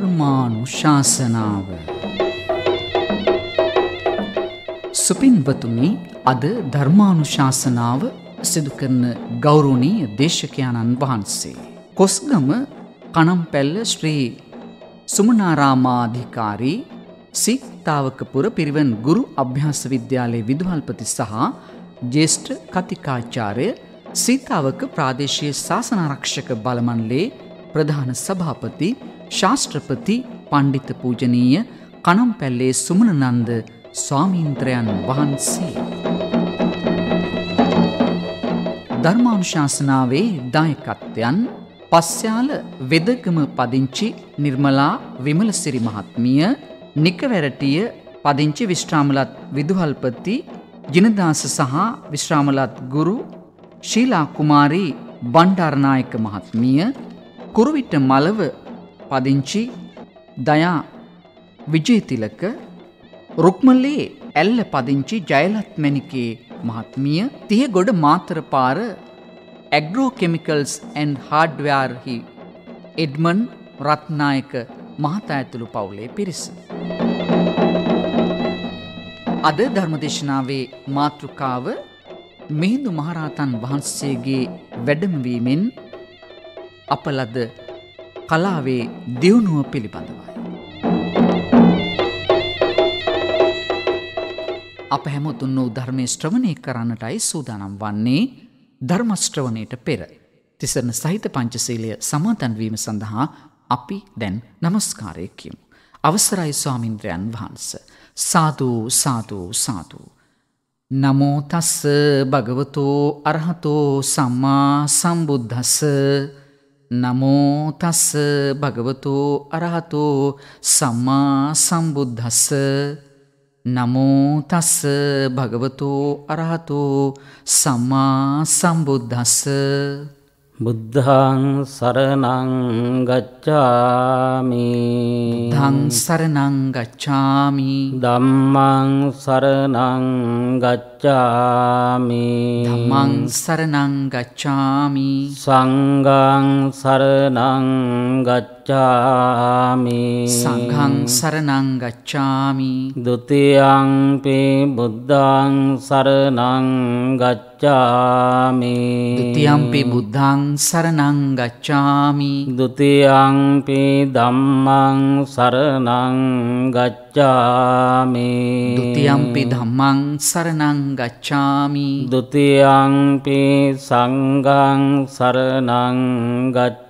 ධර්මානු ශාසනාව සුපින්වතුනි අද ධර්මානු ශාසනාව සිදු කරන ගෞරෝණීය දේශකයාණන් වහන්සේ. කොස්ගම කනම්පැල්ල ශ්‍රී සුමනාරාමාධිකාරී සික්තාවකපුර පිරිවන් ගුරු අභ්‍යාස විද්‍යාලයේ විදුහල්පති සහ ජේෂ්ඨ කතිකාචාර්ය සීතාවක ප්‍රාදේශීය ශාසනාරක්ෂක බලමණ්ඩලේ ප්‍රධාන සභාපති ශාස්ත්‍රපති පණ්ඩිත පූජනීය කනම්පැල්ලේ සුමනනන්ද ස්වාමීන්ද්‍රයන් වහන්සේ. ධර්මානුශාසනාවේ දායකත්වයන් පස්්‍යාල වෙදගම පදිංචි නිර්මලා විමලසිරි මහත්මිය නිකවැරටිය පදිංචි විශ්‍රාමලත් විදුහල්පති ජිනදාස සහ විශ්‍රාමලත් ගුරු ශීලා කුමාරී බණ්ඩාරනායක මහත්මිය කුරුවිට මලව පදිංචි දයා විජයතිලක රුක්මල්ලේ ඇල්ල පදිංචි ජයලත් මැනිකේ මහත්මිය තිය ගොඩ මාතර පාර ඇග්‍රෝ කෙමිකල්ස් ඇන් හාඩ්වයාර්හි එඩ්මන් රත්නායක මහතා ඇතුළු පවුලේ පිරිස. අද ධර්මදේශනාවේ මාතෘකාව මිහිඳු මහරහතන් වහන්සේගේ වැඩමවීමෙන් අප ලද කලාවේ දියුණුව පිළිබඳවයි. අප හැමතුන් වූ ධර්මය ශ්‍රවණය කරන්නටයි සූදානම් වන්නේ ධර්මශ්‍රවණයට පෙර. තිසරණ සහිත පංචසීලය සමාතන්වීම සඳහා අපි දැන් නමස්කාරය කියමු. අවසරයි ස්වාමින්ද්‍රයන් වහන්ස. සාධූ සාධූ සාධූ. නමෝ තස්ස භගවතෝ අරහතෝ සම්මා සම්බුද්ධස්ස නමෝ තස්ස භගවතෝ අරහතෝ සම්මා සම්බුද්ධස්ස නමෝ තස්ස භගවතෝ අරහතෝ සම්මා සම්බුද්ධස්ස බුද්ධං සරණං ගච්ඡාමි. ධං සරණං ගච්ඡාමි. ධම්මං සරණං ගච්ඡාමි ධම්මං සරණං ගච්ඡාමි සංඝං සරණං ගච්ඡාමි සංඝං සරණං ගච්ඡාමි ဒ ුතියංපි බුද්ධං සරණං ගච්ඡාමි ဒ ුතියම්පි බුද්ධං සරණං ගච්ඡාමි ဒ ුතියංපි ධම්මං සරණං ගච්ඡාමි ဒ ුතියම්පි ධම්මං සරණං ගච්ඡාමි. ဒ ුතියංපි සංඝං සරණං ගච්ඡාමි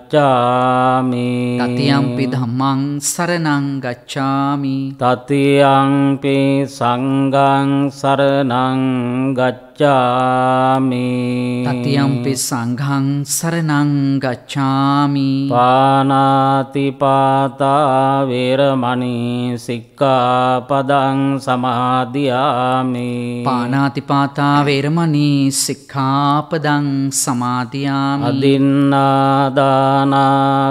තතියම්පි ධම්මං සරණං ගච්ඡාමි। තතියංපි සංඝං සරණං ගච්ඡාමි තතියම්පි සංඝං සරණං ගච්ඡාමි। පානාතිපාතා වේරමණී සික්ඛාපදං සමාදියාමි। පානාතිපාතා වේරමණී සික්ඛාපදං සමාදියාමි। අදින්නාදානා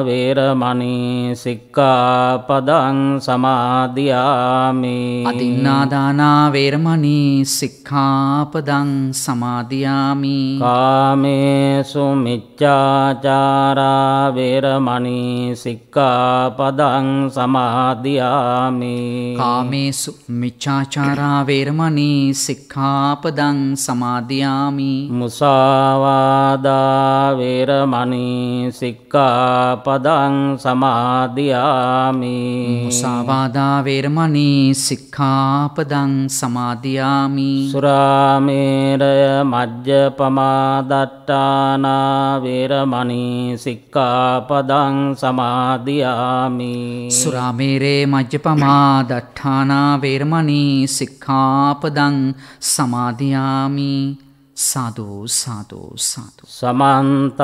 වේරමණී සික්ඛාපදං සමාදියාමි। අදින්නාදානා වේරමණී සික්ඛාපදං සමාදියාමි. කාමේසු මිච්ඡාචාරා වේරමණී සික්ඛාපදං සමාදියාමි. කාමේසු මිච්ඡාචාරා වේරමණී සික්ඛාපදං සමාදියාමි. මුසාවාදා වේරමණී සික්ඛාපදං සමාදියාමි. මුසාවාදා වේරමණී සික්ඛාපදං සමාදියාමි. සුරාමේරය මජ්ජපමාදට්ටානා වේරමණී සික්ඛාපදං සමාදියාමි. සුරාමේරේ මජ්ජපමා දට්ඨානා වේරමණී සික්ඛාපදං සමාදියාමි. සාදු සාදු සාදු. සමන්ත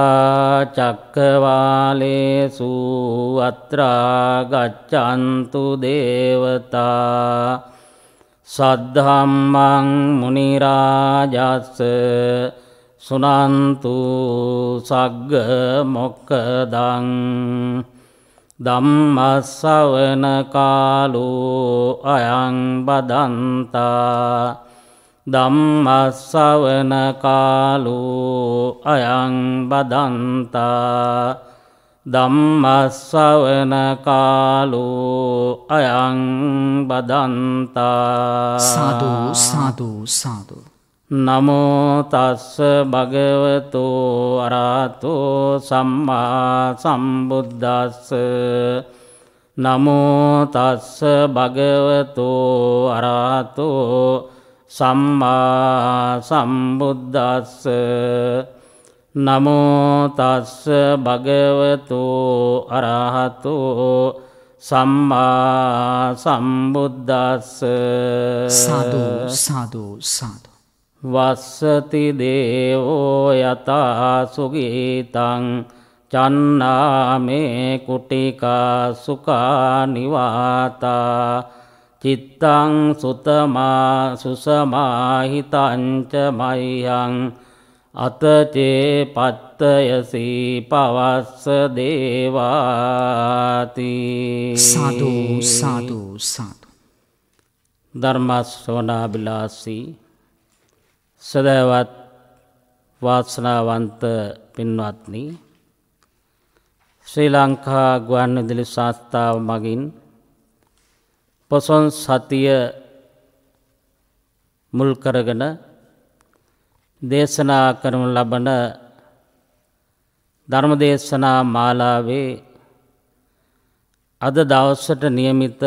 චක්කවාලේසු අත්‍රා ගච්ඡන්තු දේවතා සද්ධම්මං මුනි රාජස්ස සුනන්තු සග්ග මොක්කදං දම්මස්සවන කාලු අයං බදන්තා දම්මස්සවන කාලු අයං බදන්තා දම්මස්සවන කාලු අයං බදන්තා. සාධූ සාධූ සාධූ නමෝතස්ස භගවතෝ අරාතෝ සම්මා සම්බුද්ධස්ස නමෝතස්ස භගවතෝ අරාතෝ සම්මා සම්බුද්ධස්ස නමෝතස්ස භගවතෝ අරහතෝ සම්මා සම්බුද්ධස්ස සාධූ සාධූ සාධූ වස්සති දේවෝ යතා සුගීතං චන්නාමේ කුටිකා සුකා නිවාතා. චිත්තං සුතමා සුසමාහිතංච මයං අතචේ පත්තයසී පවස්ස දේවාති. සාධූ සාධූ සාධූ ධර්මස්වනාබිලාසී සදවත් වාසනාවන්ත පින්වත්නි ශ්‍රී ලංකා ගුවන් විදිලි ශාස්ථාව මගින් පොසොන් සතිය මුල් කරගෙන දේශනා කරනු ලබන ධර්මදේශනා මාලාවේ අද දවස්සට නියමිත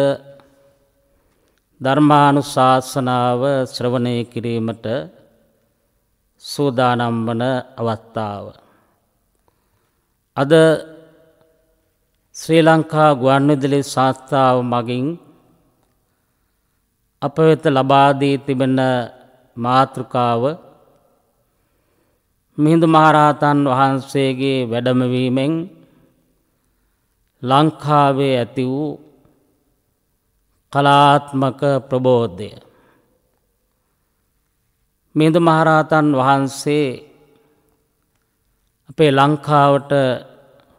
ධර්මානු ශාසනාව ශ්‍රවණය කිරීමට සූදානම් වන අවස්ථාව. අද ශ්‍රී ලංකා ගුවන්විදිලි ශාස්ථාව මගින් අප වෙත ලබාදී තිබෙන මාතෘකාව මිහිඳු මහරහතන් වහන්සේගේ වැඩමවීමෙන් ලංකාවේ ඇති වූ කලාත්මක ප්‍රබෝධය. මිහිඳු මහරහතන් වහන්සේ අපේ ලංකාවට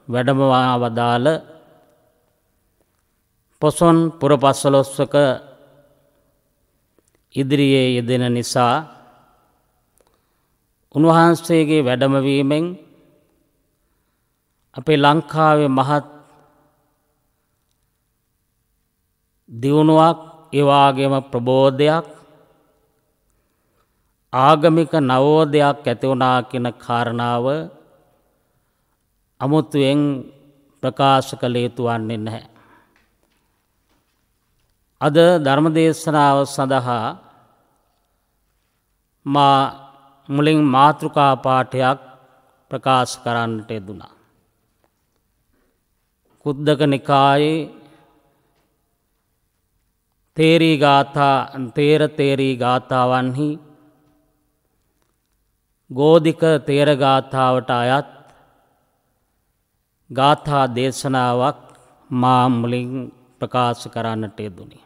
වැඩමවා වදාළ පොසොන් පුරපස්සලොස්වක ඉදිරියේ යෙදෙන නිසා උන්වහන්සේගේ වැඩමවීමෙන් අපේ ලංකාවේ මහත් දියුණුවක් ඒවාගේම ප්‍රබෝධයක් ආගමික නවෝදයක් ඇතිවුණා කියන කාරණාව අමුතුවෙන් ප්‍රකාශ කළ යුතු වන්නේ නැහැ. අද ධර්මදේශනාව සඳහා මා මුලින් මාතෘකා පාඨයක් ප්‍රකාශ කරන්නට යෙදුණා. කුද්දක නිකායේ තේරී ගාථා තේර තේරී ගාථාවන්හි ගෝධික තේරගාථාවට අයත් ගාථා දේශනාවක් මා මුලින් ප්‍රකාශ කරන්නට යෙදුණි.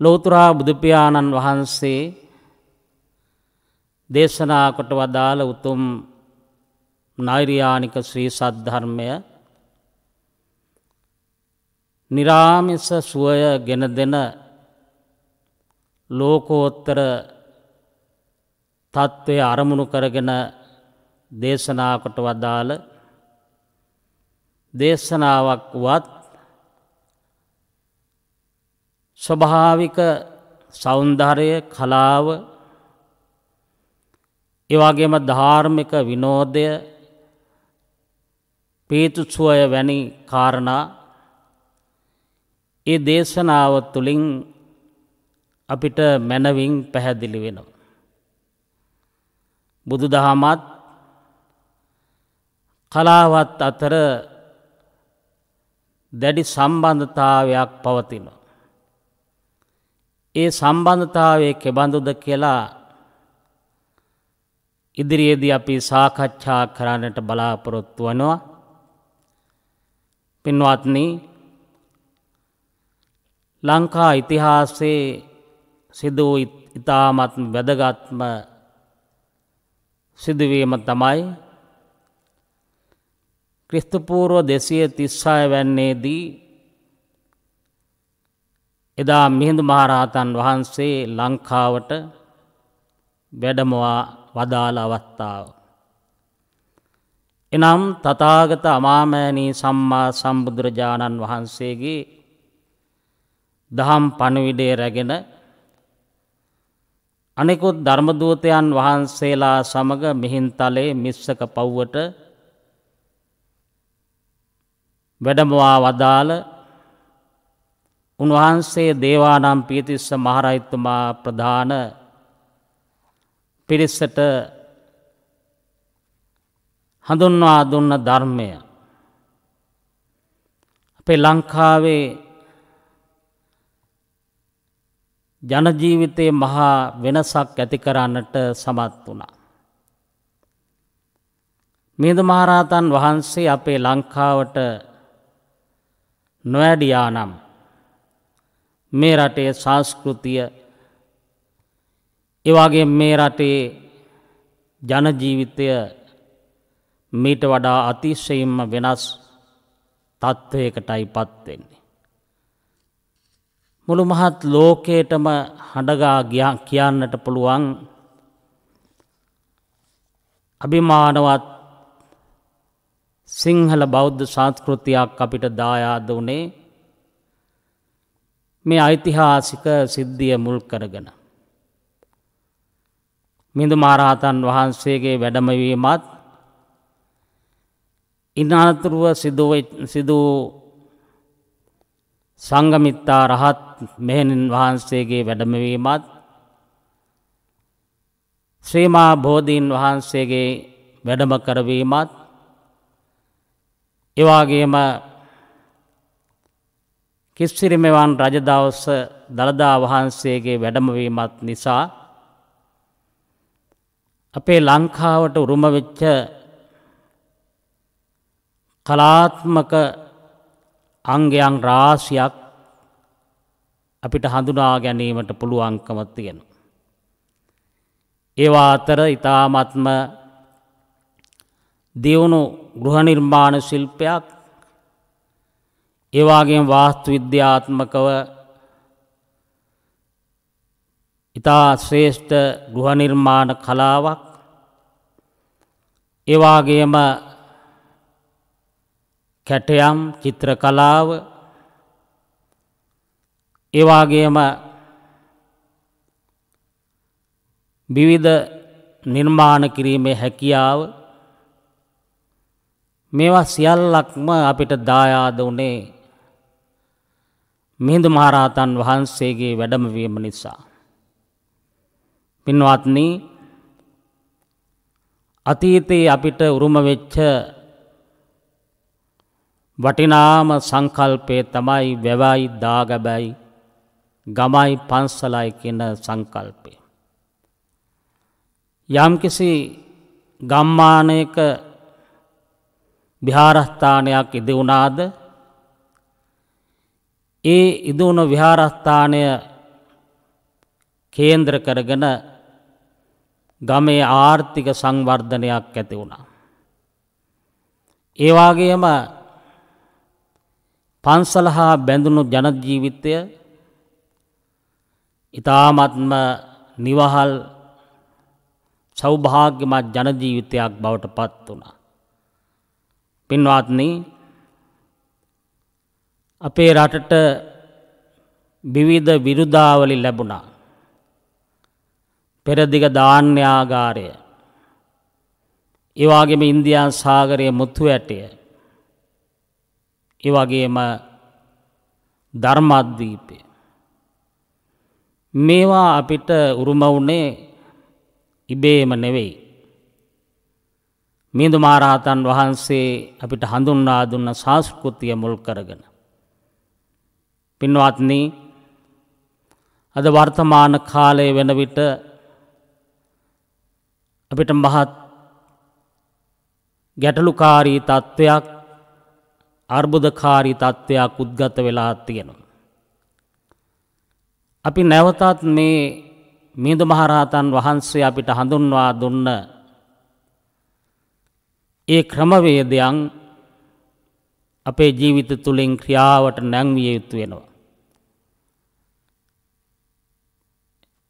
ලෝතුරා බුදුපියාණන් වහන්සේ දේශනා කොට වදාළ උතුම් නෛර්යානික ශ්‍රී සද්ධර්මය නිරාමිස සුවය ගෙන දෙන ලෝකෝත්තර තත්ත්වය අරමුණු කරගෙන දේශනා කොට වදාළ දේශනාවක් වත් ස්වභාවික සෞන්දර්ය කලාව එවාගේම ධාර්මික විනෝදය පේතුසුවය වැනි කාරණා ඒ දේශනාව තුළින් අපිට මැනවින් පැහැදිලි වෙනවා. බුදු දහමත් කලාවත් අතර දැඩි සම්බන්ධතාවයක් පවතිනවා. ඒ සම්බන්ධතාවය කෙබඳුද කියලා ඉදිරියේදී අපි සාකච්ඡා කරන්නට බලාපොරොත්තු වනවා. පින්වත්නි ලංකා ඉතිහාසයේ සිදු වූ ඉතාමත් වැදගත්ම සිදුවීම තමයි ක්‍රිස්තුපූර්ව දෙසිය තිස්සාය වැන්නේදී එදා මිහිඳු මහරහතන් වහන්සේ ලංකාවට වැඩමවා වදාළ අවස්ථාව. එනම් තතාගත අමාමෑණී සම්මා සම්බුදුරජාණන් වහන්සේගේ දහම් පණවිඩේ රැගෙන අනෙකුත් ධර්මදූතයන් වහන්සේලා සමග මිහින්තලේ මිස්සක පව්වට වැඩමවා වදාළ උන්වහන්සේ දේවානම් පීතිස්ස මහරයිත්තුමා ප්‍රධාන පිරිස්සට හඳුන්වා දුන්න ධර්මය. අපේ ලංකාවේ ජනජීවිතයේ මහා වෙනසක් ඇති කරන්නට සමත් වුණා. මිද මහරහතන් වහන්සේ අපේ ලංකාවට නොවැඩියා නම් මේ රටේ සංස්කෘතිය එවාගේ මේ රටේ ජනජීවිතය මීට වඩා අතිශයින්ම වෙනස් තත්ත්වයකටයි පත්වෙන්නේ. මුළු මහත් ලෝකයටම හඬගා කියන්නට පුළුවන් අභිමානවත් සිංහල බෞද්ධ සංස්කෘතියක් අපිට දායාද වනේ මේ ඓතිහාසික සිද්ධිය මුල් කරගෙන. මිඳු මහරහතන් වහන්සේගේ වැඩමවීමත් ඉන්නතුරුව සිදූ සංගමිත්තා රහත් මෙහෙණින් වහන්සේගේ වැඩමවීමත් ශ්‍රීමා බෝධීන් වහන්සේගේ වැඩම කරවීමත් එවාගේම කිස්සිරිමවන් රජදවස්ස දළදා වහන්සේගේ වැඩමවීමත් නිසා අපේ ලංකාවට උරුමවෙච්ච කලාත්මක අංගයන් රාසියක් අපිට හඳුනා ගැනීමට පුළුවන්කම තියෙන. ඒවා අතර ඉතාමත්ම දියුණු ගෘහනිර්මාණ ශිල්පයක් ඒවාගේ වාස්තු විද්‍යාත්මකව ඉතා ශ්‍රේෂ්ඨ ගෘහනිර්මාණ කලාවක්. ඒවාගේම කැටයම් චිත්‍ර කලාව ඒවාගේම විවිධ නිර්මාණ කිරීමේ හැකියාව. මේවා සියල්ලක්ම අපිට දායාද වනේ මිහිඳු මහරහතන් වහන්සේගේ වැඩමවීම නිසා. පින්වත්නි අතීතයේ අපිට උරුම වෙච්ච වටිනාම සංකල්පය තමයි වැවයි දාගබැයි ගමයි පන්සලයි කියන සංකල්පය. යම්කිසි ගම්මානයක විහාරස්ථානයක් ඉදි වුණාද ඒ ඉදවුණු විහාරස්ථානය කේන්ද්‍ර කරගෙන ගමේ ආර්ථික සංවර්ධනයක් ඇති වුණා. ඒවාගේම පන්සල හා බැඳුණු ජනජීවිතය ඉතාමත්ම නිවහල් සෞභාග්‍යමත් ජනජීවිතයක් බවට පත් වුණා. පින්වාත්න අපේ රටට විවිධ විරුදාවලි ලැබුණා. පෙරදිග ධාන්‍යාගාරය ඒවාගේම ඉන්දයාන් සාගරය මුත්තු ඇටය ඒවගේම ධර්මද්වීපය මේවා අපිට උරුමවුනේ ඉබේම නෙවෙයි මිදු මාරහතන් වහන්සේ අපිට හඳුන්නා දුන්න සංස්කෘතිය මුල් කරගෙන. පින්වත්න අද වර්තමාන කාලය වෙන විට අපිට මහත් ගැටලුකාරී තත්ත්වයක් අර්බුදකාරී තත්ත්වයක් උද්ගත වෙලා තියෙනවා. අපි නැවතත් මේ මිදු මහරහතන් වහන්සේ අපිට හඳුන්වා දුන්න ඒ ක්‍රමවේදයන් අපේ ජීවිත තුළින් ක්‍රියාවට නැංවිය යුතු වෙනවා.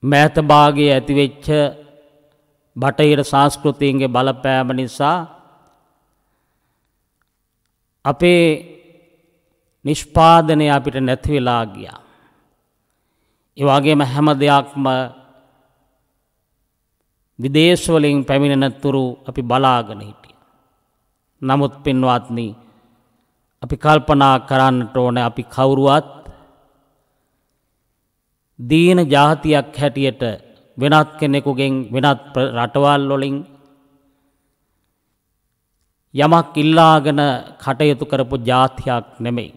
මෑතභාගේ ඇතිවෙච්ච බටහිර සංස්කෘතියන්ගේ බලපෑම නිසා අපේ නිෂ්පාදනය අපිට නැතිවෙලා ගියා. ඒවාගේම හැම දෙයක්ම විදේශවලින් පැමිණෙන තුරු අපි බලාගෙන හිටිය. නමුත් පින්වත්නී අපි කල්පනා කරන්නට ඕන අපි කවුරුවත් දීන ජාතියක් හැටියට වෙනත් කෙනෙකුගෙන් වෙනත් රටවල් වොලින් යමක් ඉල්ලාගෙන කටයුතු කරපු ජාතියක් නෙමෙයි.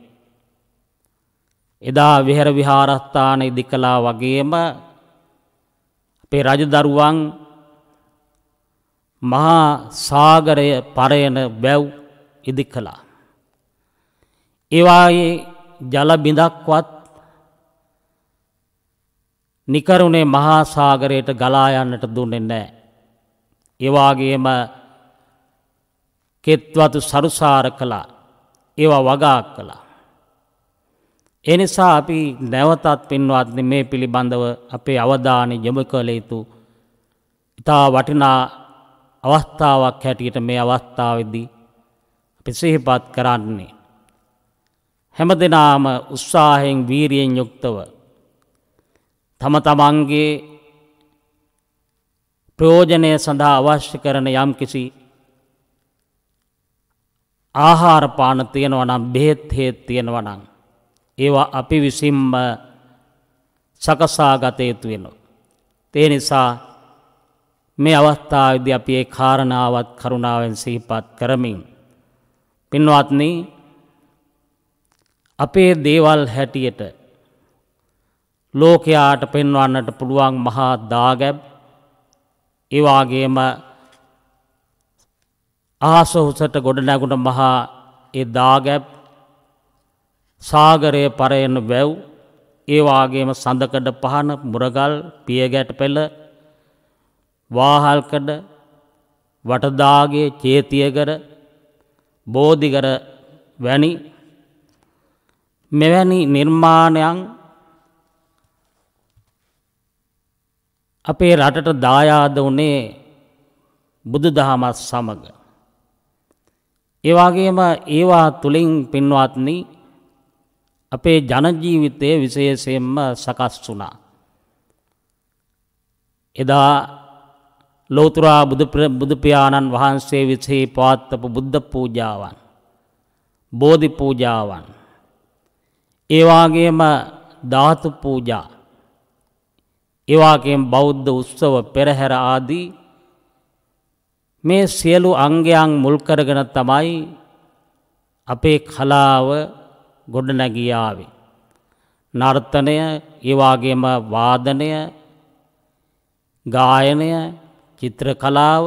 එදා විහෙර විහාරස්ථාන ඉදි කලා වගේම අපේ රජදරුවන් මහා සාගරය පරයන බැව් ඉදි කළා. ඒවායේ ජල බිඳක්වත් නිකරුණේ මහා සාගරයට ගලා යන්නට දුන්නේ නෑ. ඒවාගේම කෙත්වතු සරුසාර කළා ඒවා වගාක් කළා. එනිසා අපි නැවතත් පින්වත්න මේ පිළිබඳව අපේ අවධානය යොමු කළ යුතු ඉතා වටිනා අවස්ථාවක් හැටියට මේ අවස්ථාවදී අපි සිහිපත් කරන්නේ. හැම දෙනාම උත්සාහෙන් වීරියෙන් යුක්තව තම තමන්ගේ ප්‍රයෝජනය සඳහා අවශ්‍ය කරන යම් කිසි ආහාරපාන තියෙනවනම් බෙහෙත් හේත් තියෙනවනං. ඒවා අපි විසිම්ම සකසා ගත යුතු වෙනවා. තේ නිසා මේ අවස්ථාවිදි අපි ඒ කාරණාවත් කරුණාවෙන් සිහිපත් කරමින්. පින්වත්නී අපේ දේවල් හැටියට ලෝකයාට පෙන්වන්නට පුළුවන් මහා දාගැබ්. ඒවාගේම ආසොහුසට ගොඩනැගුණ මහා ඒ දාගැබ්. සාගරය පරයන වැව්. ඒවාගේම සඳකඩ පහන මුරගල් පියගැට පෙළ වාහල්කඩ වටදාගේ චේතියකර බෝධිකර වැනි මෙවැනි නිර්මාණයන් අපේ රටට දායාද වනේ බුදු දහමත් සමඟ. ඒවාගේම ඒවා තුළින් පින්වත්න අපේ ජනජීවිතය විශේෂයෙන්ම සකස් වුණා. එදා ලෝතුරා බුදුපියාණන් වහන්සේ විසේ පවත්තපු බුද්ධ පූජාවන්. බෝධි පූජාවන්. ඒවාගේම ධාතු පූජා ඒවාගෙන් බෞද්ධ උත්සව පෙරහැර ආදී මේ සියලු අංගයන් මුල්කරගෙන තමයි අපේ කලාව ගොඩනැගියාවේ. නර්තනය ඒවාගේම වාදනය ගායනය චිත්‍ර කලාව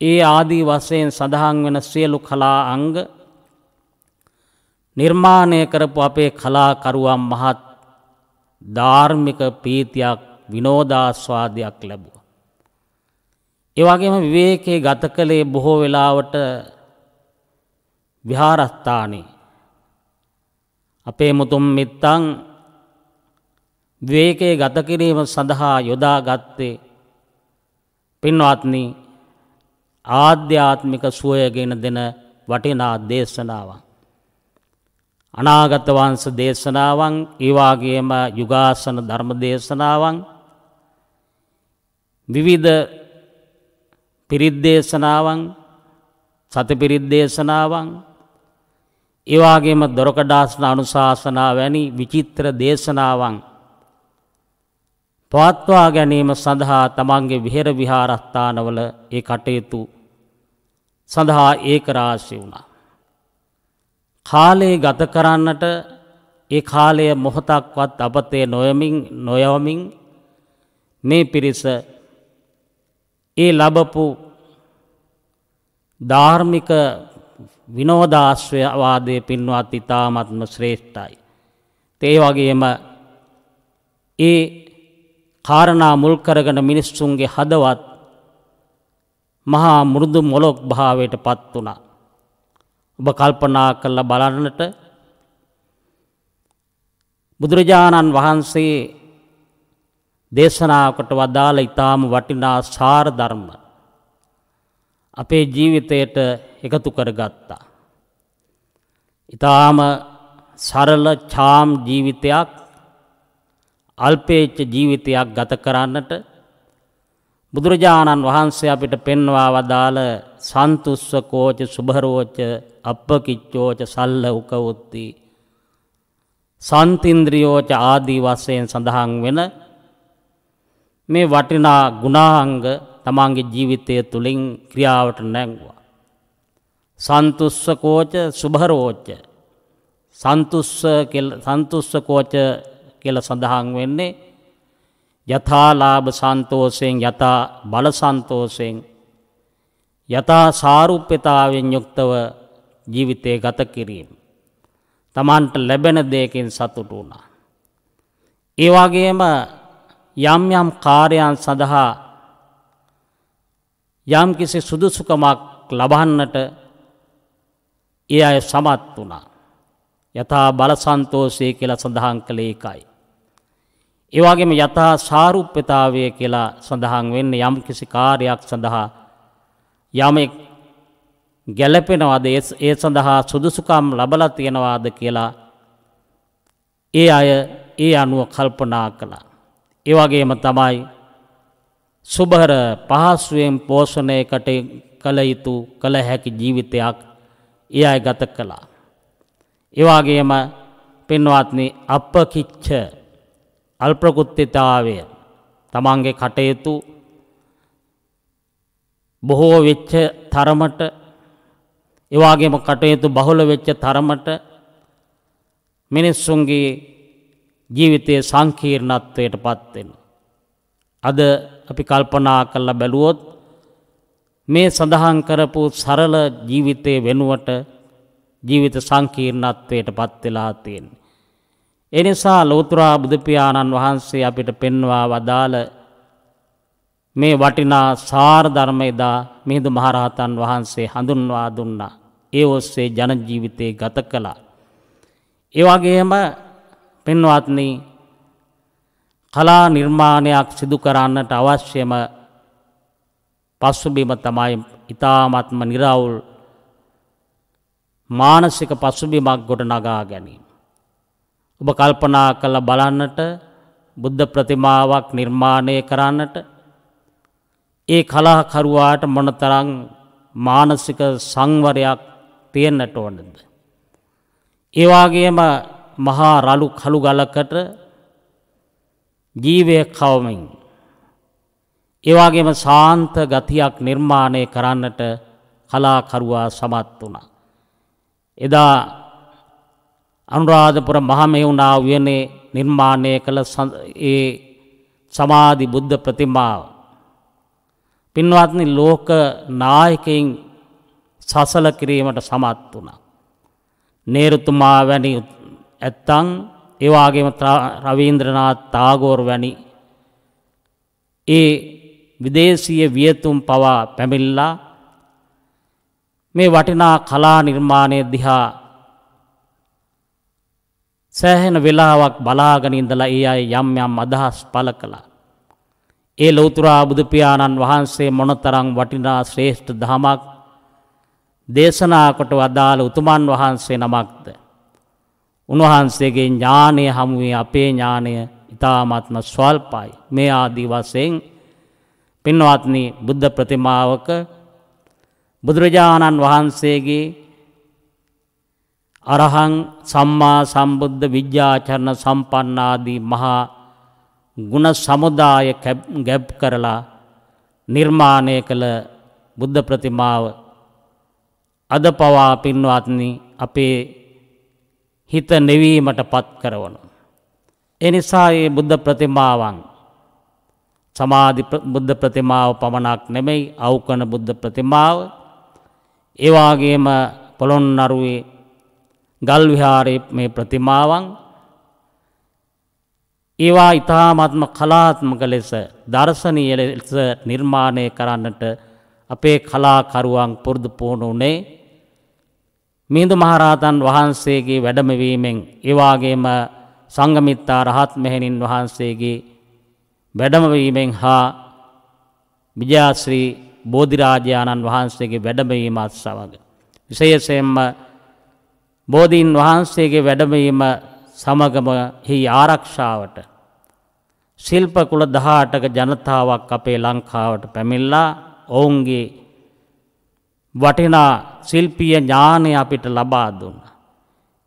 ඒ ආදී වසයෙන් සඳහන් වෙන සියලු කලා අංග නිර්මාණය කරපු අපේ කලාකරුවන් මහත් ධාර්මික පීතියක් විනෝදාස්වාදයක් ලැබුව. ඒවගේම විවේකයේ ගත කළේ බොහෝ වෙලාවට විහාරස්ථානයේ. අපේ මුතුම් මිත්තං විවේකයේ ගත කිරීම සඳහා යොදා ගත්තේ පින්වත්න ආධ්‍යාත්මික සුවයගෙන දෙන වටිනා දේශනාවන්. අනාගත වංශ දේශනාවන් ඒවාගේම යුගාසන ධර්ම දේශනාවන් විවිධ පිරිද්දේශනාවන් සති පිරිද්දේශනාවන් ඒවාගේම දොරකඩාස්න අනුශාසනා වැනි විචිත්‍ර දේශනාවන් පවත්වා ගැනීම සඳහා තමන්ගේ විහෙර විහාරස්ථානවල ඒ කටයුතු සඳහා ඒකරාශි වුණා. කාලයේ ගත කරන්නට ඒ කාලය මොහොතක්වත් අපතේ නොයමින් නොයවමින් මේ පිරිස ඒ ලබපු ධාර්මික විනෝදාශ්‍රයවාදය පින්වත් ඉතාමත්ම ශ්‍රේෂ්ඨයි. තේ වගේම ඒ කාරණා මුල් කරගන මිනිස්සුන්ගේ හදවත් මහා මුරුදු මොලොක් භාවයට පත් වුණා. ඔබ කල්පනා කරල බලන්නට බුදුරජාණන් වහන්සේ දේශනාවට වදාළ ඉතාම වටිනා සාර ධර්ම අපේ ජීවිතයට එකතු කරගත්තා. ඉතාම සරල චාම් ජීවිතයක් අල්පේච්ච ජීවිතයක් ගත කරන්නට බුදුරජාණන් වහන්සේ අපිට පෙන්වා වදාළ සන්තුස්ස කෝච සුභරෝච අපකිච්චෝච සල්ල උකවුත්ති. සන්තින්ද්‍රියෝච ආදී වස්සයෙන් සඳහන් වෙන මේ වටිනා ගුණාංග තමන්ගේ ජීවිතය තුළින් ක්‍රියාවට නැංවා. සන්තුස්සකෝච සුභරෝච්ච සන්තුස්සකෝච කියල සඳහන් වෙන්නේ යථාලාභ සන්තෝසයෙන් යතා බල සන්තෝසයෙන් යතා සාරුප්‍යතාවෙන් යුක්තව ජීවිතය ගත කිරීම. තමන්ට ලැබෙන දෙයකින් සතුට වුණා. ඒවාගේම යම් යම් කාර්යන් සඳහා යම් කිසි සුදුසුකමක් ලබන්නට ඒ අය සමත් වුණා. යථා බලසන්තෝසය කියලා සඳහන් කළ ඒකයි. ඒවාගේම යථා සාරුප්‍යතාවය කියලා සඳහන් වෙන්න යම් කිසි කාර්යක් සඳහා යමෙක් ගැලපෙනවාද ඒ සඳහා සුදුසුකම් ලබල තියෙනවාද කියලා ඒ අය ඒ අනුව කල්පනා කළා. ඒවගේම තමයි සුභර පහස්ුවෙන් පෝෂණයකට කළ යුතු කළ හැකි ජීවිතයක් ඒ අය ගත කළා. ඒවාගේම පෙන්වාත්න අප කිච්ච අල්ප්‍රකුත්තිතාවය තමන්ගේ කටයුතු බොහෝ වෙච්ච තරමට එවාගේම කටයුතු බහුල වෙච්ච තරමට මිනිස්සුන්ගේ ජීවිතය සංකීර්ණත්වයට පත්වෙන. අද අපි කල්පනා කල්ල බැලුවොත් මේ සඳහන් කරපු සරල ජීවිතය වෙනුවට ජීවිත සංකීර්ණත්වයට පත්වෙලා තියෙන. එනිසා ලෝතුරා බුදුපියාණන් වහන්සේ අපිට පෙන්වා වදාළ මේ වටිනා සාර්ධර්මයදා මිහිදු මහරහතන් වහන්සේ හඳුන්වා දුන්නා. ඒ ඔස්සේ ජනජීවිතය ගත කළා. ඒවගේම පෙන්වත්න කලා නිර්මාණයක් සිදු කරන්නට අවශ්‍යම පස්සුබිම තමයි ඉතාමත්ම නිරවුල් මානසික පසුබිමක් ගොඩ නගා ගැනීම. ඔබ කල්පනා කළ බලන්නට බුද්ධ ප්‍රතිමාවක් නිර්මාණය කරන්නට ඒ කලාකරුවාට මොනතරං මානසික සංවරයක් තියෙන්න්නට ඕනද. ඒවාගේම මහා රලු කළු ගලකට ජීවය කවමින්. ඒවාගේම සාන්ත ගතියක් නිර්මාණය කරන්නට කලාකරුවා සමත් වුණා. එදා අනුරාධපුර මහමෙවුනා වයනේ නිර්මාණය කළ ඒ සමාධි බුද්ධ ප්‍රතිමාව. පින්වත්නි ලෝක නායකයින් සසල කිරීමට සමත් වුණා. නේරුතුමා වැනි ඇත්තං ඒවාගේම රවීන්ද්‍රනාත් තාගෝර් වැනි ඒ විදේශීය වියතුම් පවා පැමිල්ලා මේ වටිනා කලා නිර්මාණය දිහා සෑහෙන වෙලාවක් බලාගනින්දලා ඒ අය යම් යම් අදහස් පල කළා. ඒ ලෝතුරා බුදුපාණන් වහන්සේ මොනතරං වටිනා ශ්‍රේෂ්ඨ දහමක් දේශනාකොට වදාළ උතුමන් වහන්සේ නමක්ද. උන්වහන්සේගේ ඥානය හමුවේ අපේ ඥානය ඉතාමත්ම ස්වල්පයි මේ ආදී වසයෙන් පින්වත්න බුද්ධ ප්‍රතිමාවක බුදුරජාණන් වහන්සේගේ අරහං සම්මා සම්බුද්ධ විද්‍යාචරණ සම්පන්නාදී මහා ගුණ සමුදාය ගැබ් කරලා නිර්මාණය කළ බුද්ධ ප්‍රතිමාව අද පවා පින්වත්න අපේ හිත නෙවීමට පත් කරවනු. එනිසා ඒ බුද්ධ ප්‍රතිමාවන් සමාධි බුද්ධ ප්‍රතිමාව පමණක් නෙමෙයි අවකන බුද්ධ ප්‍රතිමාව ඒවාගේම පොළොන්නරුවේ ගල් විහාරය මේ ප්‍රතිමාවන් ඒවා ඉතාමත්ම කලාත්මක ලෙස දර්ශනීය ලෙස නිර්මාණය කරන්නට අපේ කලාකරුවන් පුරුදු පුහුණු වනේ මිහිඳු මහරහතන් වහන්සේගේ වැඩමවීමෙන් ඒවාගේම සංගමිත්තා රහත් මෙහෙණින් වහන්සේගේ වැඩමවීමෙන් හා විජාශ්‍රී බෝධිරාජාණන් වහන්සේගේ වැඩමවීමත් සමඟ. විශේෂයෙන්ම බෝධීන් වහන්සේගේ වැඩමවීම සමගම හි ආරක්ෂාවට. ශිල්ප කුල දහාටක ජනතාවක් අපේ ලංකාවට පැමිල්ලා ඔවුන්ගේ වටිනා ශිල්පිය ඥානය අපිට ලබා දුන්න.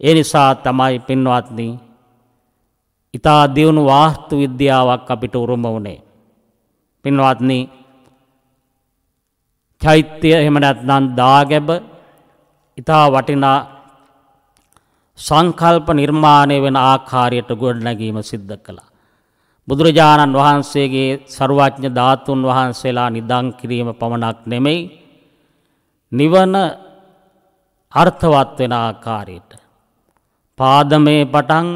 ඒ නිසා තමයි පින්වත්නී ඉතා දියුණු වාස්තු විද්‍යාවක් අපිට උරුම වනේ. පින්වත්නී චෛත්‍යය එමනැත්නන් දාගැබ ඉතා වටිනා සංකල්ප නිර්මාණය වෙන ආකාරයට ගොඩනැගීම සිද්ධ කළා. බුදුරජාණන් වහන්සේගේ සරුවඥ ධාතුන් වහන්සේලා නිදං කිරීම පමණක් නෙමෙයි නිවන අර්ථවත් වෙන ආකාරයට. පාදමේ පටන්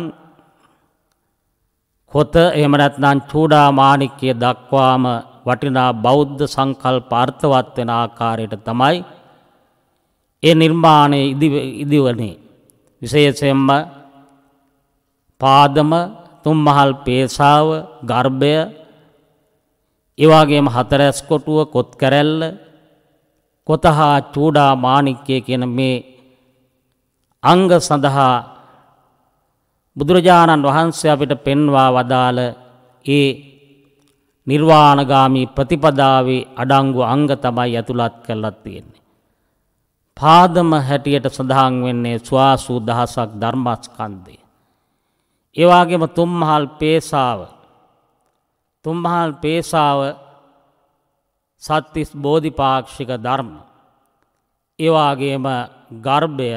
කොත එමනැත්නන් චූඩා මානික්‍යය දක්වාම වටිනා බෞද්ධ සංකල් පාර්ථවත් වෙන ආකාරයට තමයි ඒ නිර්මාණය ඉදිවනේ. විශේෂයෙන්ම පාදම තුම්මහල් පේසාව ගර්භය ඒවාගේම හතරැස් කොටුව කොත් කැරැල්ල කොතහා චූඩා මානික්‍යය කියන මේ අංග සඳහා බුදුරජාණන් වහන්සේ අපිට පෙන්වා වදාළ ඒ නිර්වාණගාමී ප්‍රතිපදාවේ අඩංගු අංග තමයි ඇතුළත් කරලත් තියෙන්නේ. පාදම හැටියට සඳහන් වෙන්නේ ස්වාසූ දහසක් ධර්මස්කන්දය. ඒවාගේම තුම්මහල් පේසාව තුම්මහල් පේසාව සත්තිස් බෝධිපාක්ෂික ධර්ම. ඒවාගේම ගර්භය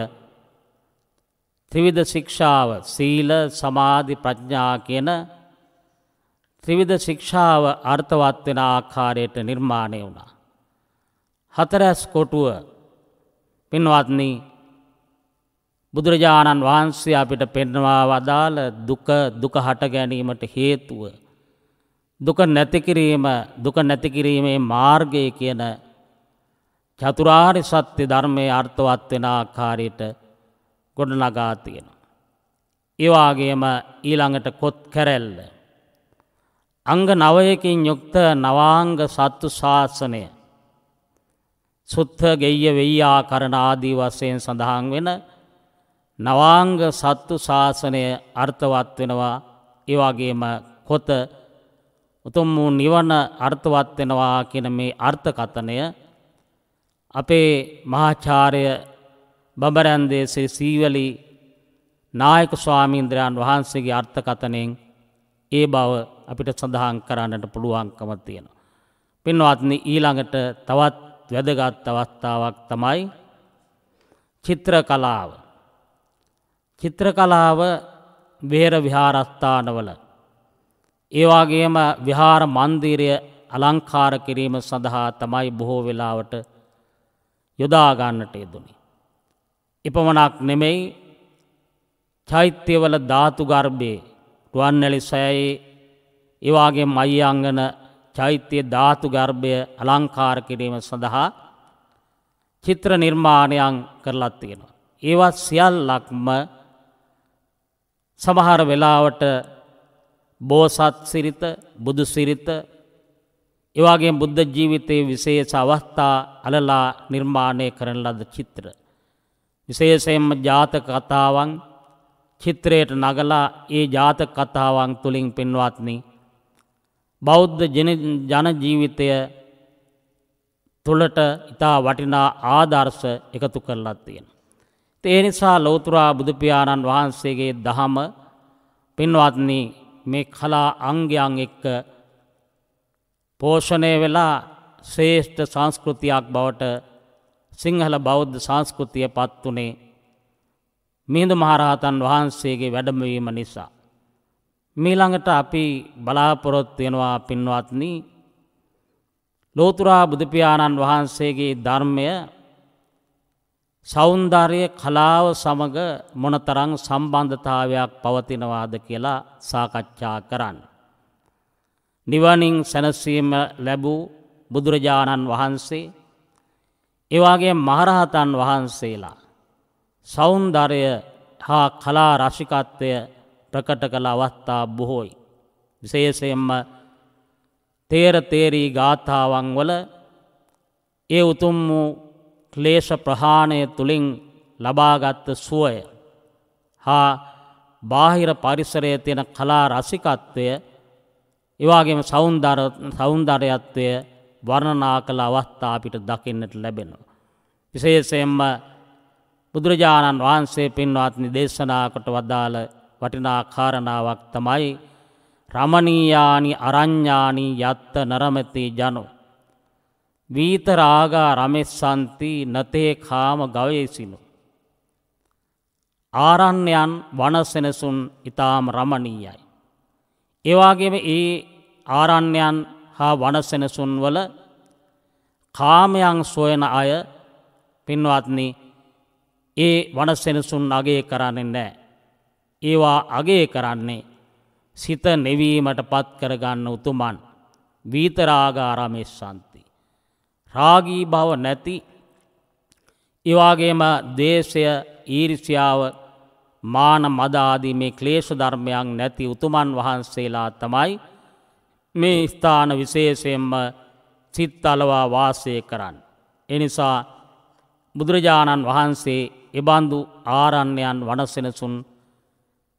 ත්‍රිවිධ ශික්ෂාව සීල සමාධි ප්‍රඥා කියන ත්‍රිවිධ ශික්ෂාව අර්ථවත් වෙන ආකාරයට නිර්මාණය වුණා. හතරැස් කොටුව පින්වත්නී බුදුරජාණන් වහන්සේ අපිට පෙන්වා වදාළ දුක දුක හට ගැනීමට හේතුව. දුක නැතිකිරීම දුක නැතිකිරීමේ මාර්ගය කියන චතුරාරි සත්‍ය ධර්මය අර්ථවත් වෙන ආකාරයට ගොඩනගා තියෙන. ඒවාගේම ඊළඟට කොත් කැරැල්ල. අංග නවයකින් යුක්ත නවාංග සත්තු ශාසනය සුත්ත ගෙය්‍ය වෙයියා කරන ආදී වස්සයෙන් සඳහන් වෙන නවාංග සත්තු ශාසනය අර්ථවත් වෙනවා ඒවාගේම කොත උතුම් වූ නිවන අර්ථවත් වෙනවා කියන මේ අර්ථකතනය අපේ මහාචාර්ය බඹරන්දේසේ සීවලි නායක ස්වාමීන්ද්‍රයන් වහන්සේගේ අර්ථකතනෙන් ඒ බව අපිට සඳහන් කරන්නට පුළුවන්කම තියෙනවා. පින්වත්නි ඊළඟට තවත් වැදගත් අවස්ථාවක් තමයි චිත්‍ර කලාව. චිත්‍ර කලාව වේර විහාරස්ථානවල. ඒවාගේම විහාර මන්දීරය අලංකාර කිරීම සඳහා තමයි බොහෝ වෙලාවට යොදාගන්නට යෙදුනි. එපමණක් නෙමෙයි චෛත්‍යවල ධාතු ගර්භයේ රුවන්නැලි සෑයේ ඒවාගේ මයි අංගන චෛත්‍යය ධාතු ගර්භය අලංකාර කිරීම සඳහා චිත්‍ර නිර්මාණයන් කරලත් තියෙනවා. ඒවත් සියල්ලක්ම සමහර වෙලාවට බෝසත් සිරිත බුදු සිරිත ඒවාගේ බුද්ධ ජීවිතයේ විශේෂ අවස්ථා අලලා නිර්මාණය කරන ලද චිත්‍ර. විශේෂයෙන්ම ජාතක කතාවන් චිත්‍රයට නගලා ඒ ජාතක කතාවන් තුළින් පෙන්වත්නි. බෞද්ධ ජනජීවිතය තුළට ඉතා වටිනා ආදර්ශ එකතු කරලත් තියෙන. ඒ නිසා ලෝතුරා බුදුපාණන් වහන්සේගේ දහම පින්වත්නී මේ කලා අංගයන් එක්ක පෝෂණය වෙලා ශ්‍රේෂ්ඨ සංස්කෘතියක් බවට සිංහල බෞද්ධ සංස්කෘතිය පත් වනේ මිහිඳු මහරහතන් වහන්සේගේ වැඩමවීම නිසා. මීළඟට අපි බලාපොරොත්වෙනවා පින්වත්නී ලෝතුරා බුදුපාණන් වහන්සේගේ ධර්මය සෞන්දර්ය කලාව සමඟ මොනතරං සම්බන්ධතාවයක් පවතිනවාද කියලා සාකච්ඡා කරන්න. නිවනින් සැනසීම ලැබූ බුදුරජාණන් වහන්සේ ඒවාගේ මහරහතන් වහන්සේලා සෞන්දරය හා කලා රශිකත්වය ප්‍රකට කළ අවස්ථා බොහෝයි. විශේෂයෙන්ම තේර තේරී ගාථාවන් වල ඒ උතුම් වූ ක්ලේෂ ප්‍රහාණය තුළින් ලබාගත්ත සුවය හා බාහිර පරිසරය තියෙන කලා රසිකත්වය ඒවාගේම සෞන්දරයත්වය වර්ණනා කළ අවස්ථා අපිට දකින්නට ලැබෙනවා. විශේෂයෙන්ම බුදුරජාණන් වහන්සේ පින්වාත්නි දේශනාකොට වදාළ වටිනා කාරණාවක් තමයි රමණීයානි අරඤ්ඥානී යත්ත නරමති ජනු. වීතරාගා රමෙස්සන්ති නතේ කාම ගවයසිනු. ආරණ්‍යයන් වනසෙනසුන් ඉතාම රමණීයයි. ඒවාගේම ඒ ආරණ්‍යයන් හා වනසෙනසුන් වල කාමයන් සොයන අය පින්වත්නි ඒ වනසෙනසුන් අගේ කරන්නේ නෑ. ඒවා අගේ කරන්නේ සිත නෙවීමට පත් කරගන්න උතුමන් වීතරාගාරමෙස් සන්ති. රාගී බව නැති ඒවාගේම දේශය ඊරිසියාව මාන මදාදී මේ ක්ලේෂ ධර්මයක් නැති උතුමන් වහන්සේලා තමයි මේ ස්ථාන විශේෂයෙන්ම සිත්තලවා වාසය කරන්න. එනිසා බුදුරජාණන් වහන්සේ එබන්දු ආරණ්‍යයන් වනසෙනසුන්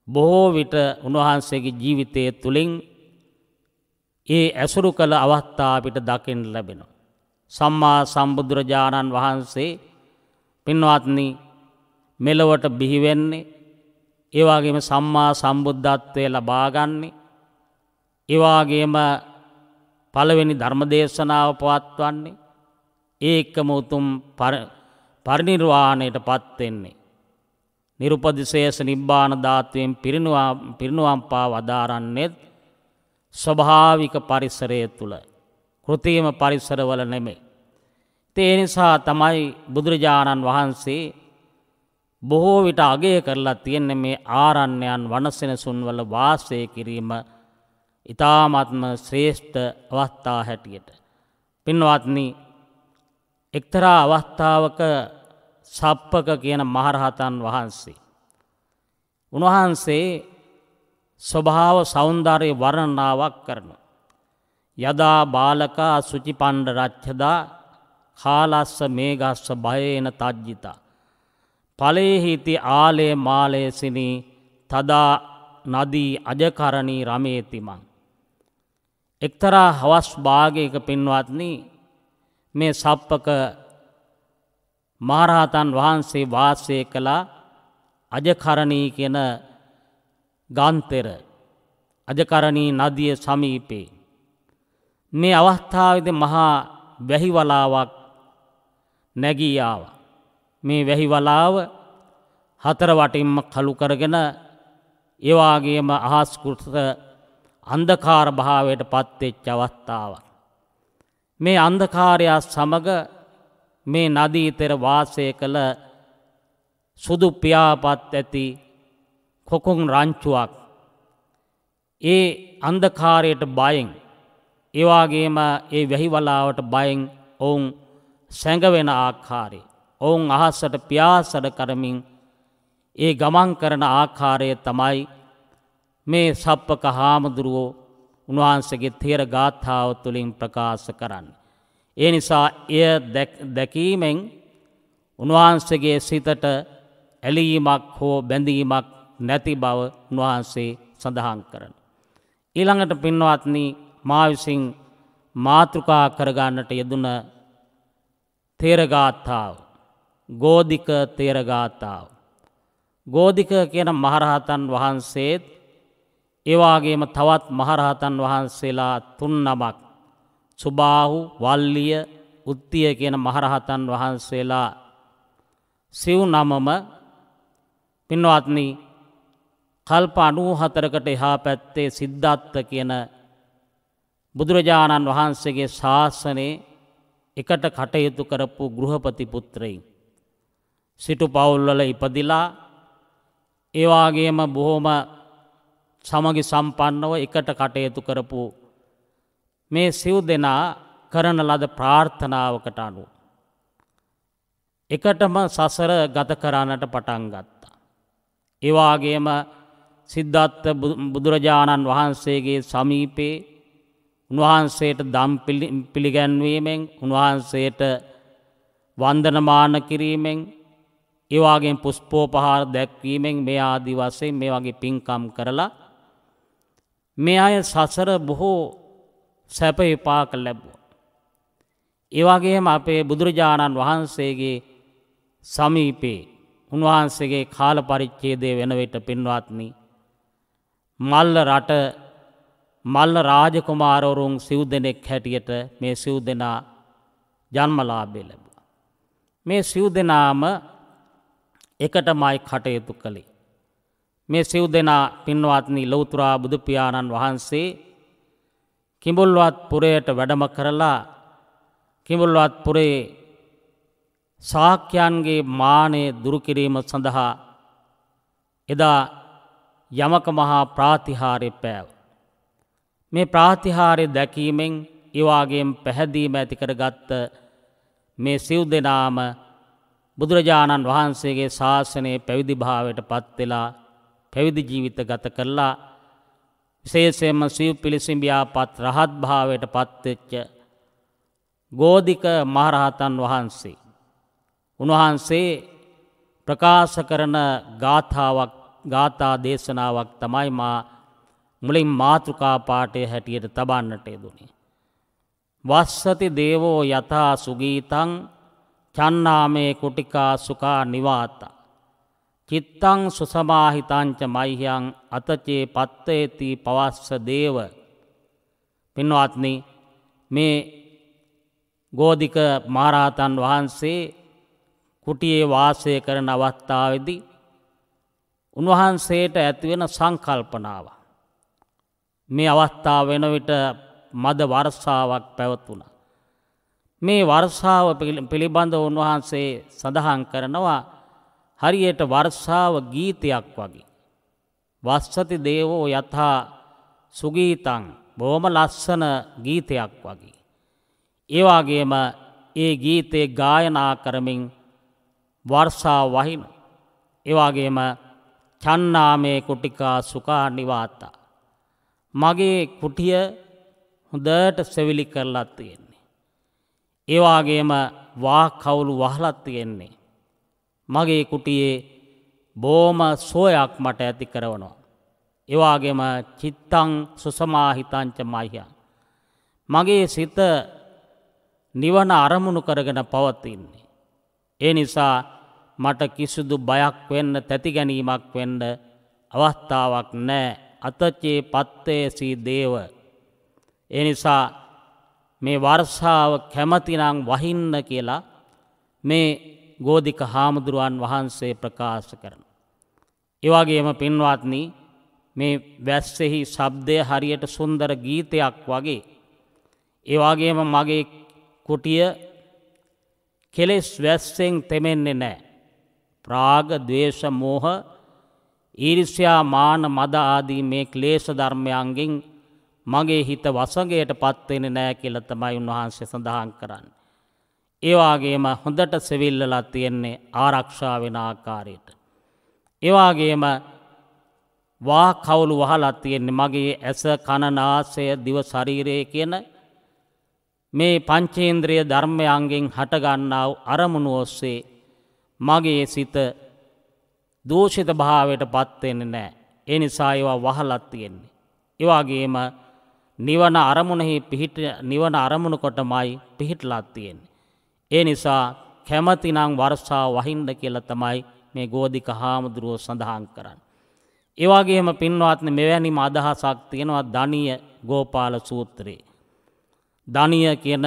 බොහෝ විට උන්වහන්සේගේ ජීවිතය තුළින් ඒ ඇසුරු කළ අවස්ථාපිට දකිින් ලැබෙන. සම්මා සම්බුදුරජාණන් වහන්සේ පින්වත්නි මෙලොවට බිහිවෙන්නේ ඒවාගේම සම්මා සම්බුද්ධත්වය ලබාගන්නේ ඒවාගේම පළවෙනි ධර්මදේශනාව පවත්වන්නේ ඒකම උතුම් පරිනිර්වාණයට පත්වෙන්නේ. නිරුපදිශේෂ නිබ්බාන ධාත්වයෙන් පිරිනුවම් පා වදාරන්නෙත් ස්වභාවික පරිසරය තුළ කෘතිීම පරිසරවල නෙමේ. තේ නිසා තමයි බුදුරජාණන් වහන්සේ බොහෝ විට අගේ කරලා තියෙන්න මේ ආරණ්‍යයන් වනසෙනසුන්වල වාසය කිරීම ඉතාමත්ම ශ්‍රේෂ්ඨ අවස්ථා හැටියට. පින්වත්නි එක්තරා අවස්ථාවක සප්පක කියන මහරහතන් වහන්සේ. උන්වහන්සේ ස්වභාව සෞන්දර්ය වර්ණනාවක් කරන. යදා බාලකා සුචිපණ්ඩ රච්චදා කාලස්ස මේගස්ස භයේන තජ්ජිතා. පලේහිති ආලේ මාලේසිනී තදා නදී අජකරණී රමේතිමං. එක්තරා හවස් භාගයක පින්වත්නී මේ සප්පක මහරහතන් වහන්සේ වාසය කළා අජකරණී කියන ගන්තෙර අජකරණී නදිය සමීපේ. මේ අවස්ථාවද මහා වැහිවලාවක් නැගීයාව. මේ වැහිවලාව හතර වටින්ම කළු කරගෙන ඒවාගේම අහස්කෘත අන්දකාර භාවයට පත්වෙච්ච අවස්ථාවක්. මේ අන්දකාරයා සමග මේ නදීතෙර වාසය කළ සුදු පියාපත් ඇති කොකුන් රංචුවක් ඒ අන්දකාරයට බයෙන් ඒවාගේම ඒ වැහිවලාවට බයෙන් ඔවුන් සැඟවෙන ආකාරය ඔවුන් අහස්සට පියාසඩ කරමින් ඒ ගමන් කරන ආකාරය තමයි මේ සප්පක හාමුදුරුවෝ උන්වහන්සගේ තේර ගාථාව තුළින් ප්‍රකාශ කරන්න. ඒ නිසා එය දැකීමෙන් උන්වහන්සගේ සිතට ඇලීමක් හෝ බැඳීමක් නැති බව උන්වහන්සේ සඳහන් කරන. ඊළඟට පින්වත්න මා විසින් මාතෘකා කරගන්නට යෙදුන තේරගාත්තාව ගෝධික තේරගාතාව. ගෝධික කියන මහරහතන් වහන්සේත් ඒවාගේම තවත් මහරහතන් වහන්සේලා තුන් නමක් සුබාහු වල්ලිය උත්තිය කියන මහරහතන් වහන්සේලා සිව් නමම පින්වත්න කල්ප අනූ හතරකට එහා පැත්තේ සිද්ධත්ත කියන බුදුරජාණන් වහන්සේගේ ශාසනයේ එකට කටයුතු කරපු ගෘහපති පුත්‍රයි. සිටු පවුල්වල ඉපදිලා ඒවාගේම බොහෝම සමගි සම්පන්නව එකට කටයුතු කරපු මේ සිව් දෙනා කරන ලද ප්‍රාර්ථනාවකට අනුව. එකටම සසර ගත කරන්නට පටන් ගත්තා. ඒවාගේම සිද්ධත්ත බුදුරජාණන් වහන්සේගේ සමීපේ උන්වහන්සේට දම් පිළිගැන්වීමෙන් උන්වහන්සේට වන්දනමාන කිරීමෙන් ඒවාගේ පුස්පෝපහාර දැක්වීමෙන් මේ ආදි වසයෙන් මේ වගේ පින්කම් කරලා මේ අය සසර බොහෝ සැප විපාක ලැබුව. ඒවාගේම අපේ බුදුරජාණන් වහන්සේගේ සමීපේ උන්වහන්සේගේ කාල පරිච්චේදය වෙනවෙට පින්වත්නි. මල්ල රට මල්ල රාජකුමාරවරුන් සිව් දෙනෙක් හැටියට මේ සිව් දෙනා ජන්මලාබේ ලැබුව. මේ සිව් දෙනාම එකට මයි කටයුතු කළේ. මේ සිව් දෙනා පින්වත්නි ලෞතුරා බුදුපාණන් වහන්සේ කිඹුල්වත් පුරයට වැඩම කරලා කිඹුල්වත් පුරේ සාක්‍යයන්ගේ මානය දුරුකිරීම සඳහා එදා යමක මහා ප්‍රාතිහාරය පෑව. මේ ප්‍රාතිහාරය දැකීමෙන් ඒවාගේම් පැහැදීම ඇතිකර ගත්ත මේ සිව් දෙනාම බුදුරජාණන් වහන්සේගේ ශාසනයේ පැවිදි භාවයට පත්වෙලා පැවිදි ජීවිත ගත කරලා විශේෂයෙන්ම සිව් පිළිසිඹියා පත් රහත් භාවයට පත්වෙච්ච ගෝධික මහරහතන් වහන්සේ. උන්වහන්සේ ප්‍රකාශ කරන ගාථාවක් ගාථා දේශනාවක් තමයි මා මුලින් මාතෘකා පාටය හැටියට තබන්නට යෙදුනේ. වස්සති දේවෝ යථා සුගීතං චන්නාමේ කුටිකා සුකා නිවාතා. චිත්තං සුසමාහිතංච මයිහයන් අතචේ පත්තේති පවස්ස දේව. පින්වත්න මේ ගෝධික මාරාතන් වහන්සේ කුටියේ වාසය කරන අවස්ථාවදි උන්වහන්සේට ඇතිවෙන සංකල්පනාව. මේ අවස්ථාව වෙන විට මද වර්සාවක් පැවතුන. මේ වර්සාව පිළිබඳ උන්වහන්සේ සඳහන් කරනවා හරියට වර්සාව ගීතයක් වගේ. වස්සති දේවෝ යථා සුගීතං බෝම ලස්සන ගීතයක් වගේ. ඒවාගේම ඒ ගීතේ ගායනා කරමින් වර්සා වහින. ඒවාගේම චන්නාමේ කුටිකා සුකා නිවාතා. මගේ කුටිය හොඳට සෙවිලි කරලත් තියෙන්නේ. ඒවාගේම වා කවුළු වහලත් තියෙන්නේ. මගේ කුටියේ බෝම සෝයක් මට ඇති කරවනවා. ඒවාගේම චිත්තං සුසමාහිතංච මහියන්. මගේ සිත නිවන අරමුණු කරගෙන පවතින්නේ. ඒ නිසා මට කිසිදු බයක් වෙන්න තැති ගැනීමක් වෙන්න අවස්ථාවක් නෑ අතචේ පත්තේසී දේව. එනිසා මේ වර්ෂාව කැමතිනං වහින්න කියලා මේ ගෝධික හාමුදුරුවන් වහන්සේ ප්‍රකාශ කරන. ඒවාගේම පින්වත්න මේ වැස්සෙහි ශබ්දය හරියට සුන්දර ගීතයක් වගේ. ඒවාගේම මගේ කුටිය කෙලෙස් වැස්සෙන් තෙමෙන්නේ නෑ. ප්‍රාග දවේශ මෝහ ඊරිස්්‍යයා මාන මද ආදී මේ ක්ලේෂ ධර්මයන්ගෙන් මගේ හිත වසගයට පත්වෙන නෑ කියලතමයි උන්වහන්සේ සඳහන් කරන්න. ඒවාගේම හොඳට සෙවිල්ලලා තියෙන්නේ ආරක්ෂා වෙන ආකාරයට. ඒවාගේම වා කවුළු වහලත් තියෙන්නේ මගේ ඇස කණනාසය දිව ශරීරය කියන මේ පංචේන්ද්‍රය ධර්මයන්ගෙන් හටගන්නාව අරමුණු ඔස්සේ මගේ සිත දූෂිත භාවයට පත්වෙන්නේ නෑ. ඒ නිසා ඒවා වහලත් තියෙන්නේ. ඒවාගේම නිවන අරමුණෙහි පිහිට නිවන අරමුණු කොටමයි පිහිටලත් තියෙන්නේ. ඒ නිසා කැමතිනං වර්ෂා වහින්ද කියල තමයි මේ ගෝධික හාමුදුරුවෝ සඳහන් කරන්න. ඒවාගේම පින්වාත්න මෙවැනිම අදහසක් තියෙනවා ධනිය ගෝපාල සූත්‍රයේ. ධනිය කියන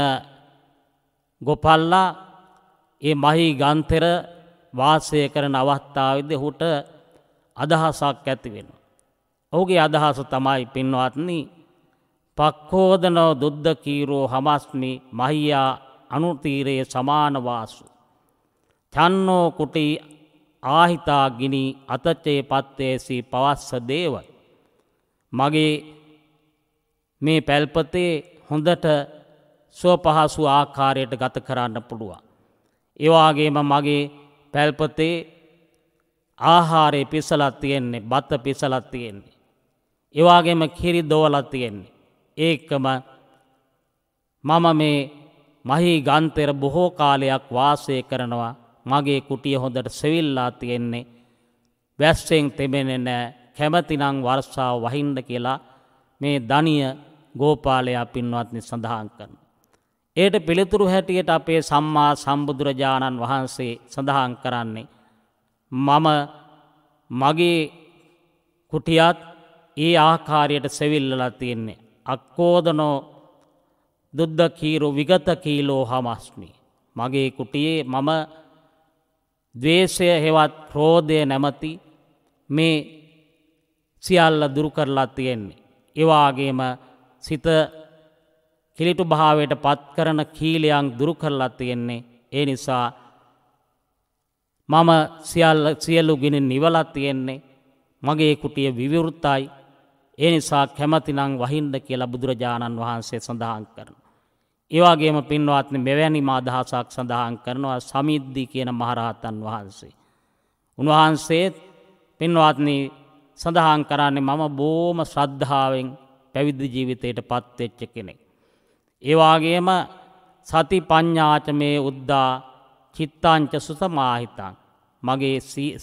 ගොපල්ලා ඒ මහි ගන්තෙර වාසය කරන අවස්ථාවද හුට අදහසක් ඇතිවෙන. ඔහුගේ අදහස තමයි පින්වත්න පක්කෝදනෝ දුද්ධකීරෝ හමස්මි මහියා අනුතීරයේ සමානවාසු. චන්නෝ කුටි ආහිතා ගිනි අතච්චේ පත්තේසී පවස්ස දේව. මගේ මේ පැල්පතේ හොඳට ස්ව පහසු ආකාරයට ගත කරන්න පුළුවන්. ඒවාගේම මගේ පැල්පතේ ආහාරය පිසලත් තියෙන්නේ බත්ත පිසලත් තියෙන්නේ. ඒවාගේම කිරි දෝලත් තියෙන්නේ. ඒකම මම මේ මහි ගන්තෙර බොහෝ කාලයක් වාසය කරනවා මගේ කුටිය හොඳට සෙවිල්ලා තියෙන්නේ වැස්සෙන් තෙමෙන නෑ කැමතිනං වර්ෂාව වහින්ඩ කියලා මේ ධනිය ගෝපාලයා පින්වත්නි සඳහන් කරන. ඒට පිළිතුරු හැටියට අපේ සම්මා සම්බුදුරජාණන් වහන්සේ සඳහන් කරන්නේ. මම මගේ කුටියත් ඒ ආකාරයට සෙවිල්ලලා තියෙන්නේ. අක්කෝදනෝ දුද්ධ කීරු විගත කීලෝ හමස්මි. මගේ කුටියේ මම දවේශය හෙවත් ක්‍රෝධය නැමති මේ සියල්ල දුරු කරලා තියෙන්නේ. ඒවාගේම සිත කිලිටු භාවයට පත් කරන කීලයන් දුරු කරලා තියෙන්නේ. ඒ නිසා මම සියල්ල සියලු ගෙන නිවලත් තියෙන්නේ මගේ කුටිය විවෘත්තයි ඒ නිසා කැමතිනං වහින්ද කියලා බුදුරජාණන් වහන්සේ සඳහන් කරන. ඒවාගේම පින්වාත්න මෙවැනි මාදහසක් සඳහන් කරනවා සමිද්ධි කියන මහරහතන් වහන්සේ. උන්වහන්සේත් පින්වාත්නී සඳහන් කරන්නේ මම බෝම ශ්‍රද්ධාවෙන් පැවිදි ජීවිතයට පත්වෙච්ච කෙනෙක්. ඒවාගේම සති පඤ්ඥාචමය උද්දා චිත්තාංච සුතමාහිතන් මගේ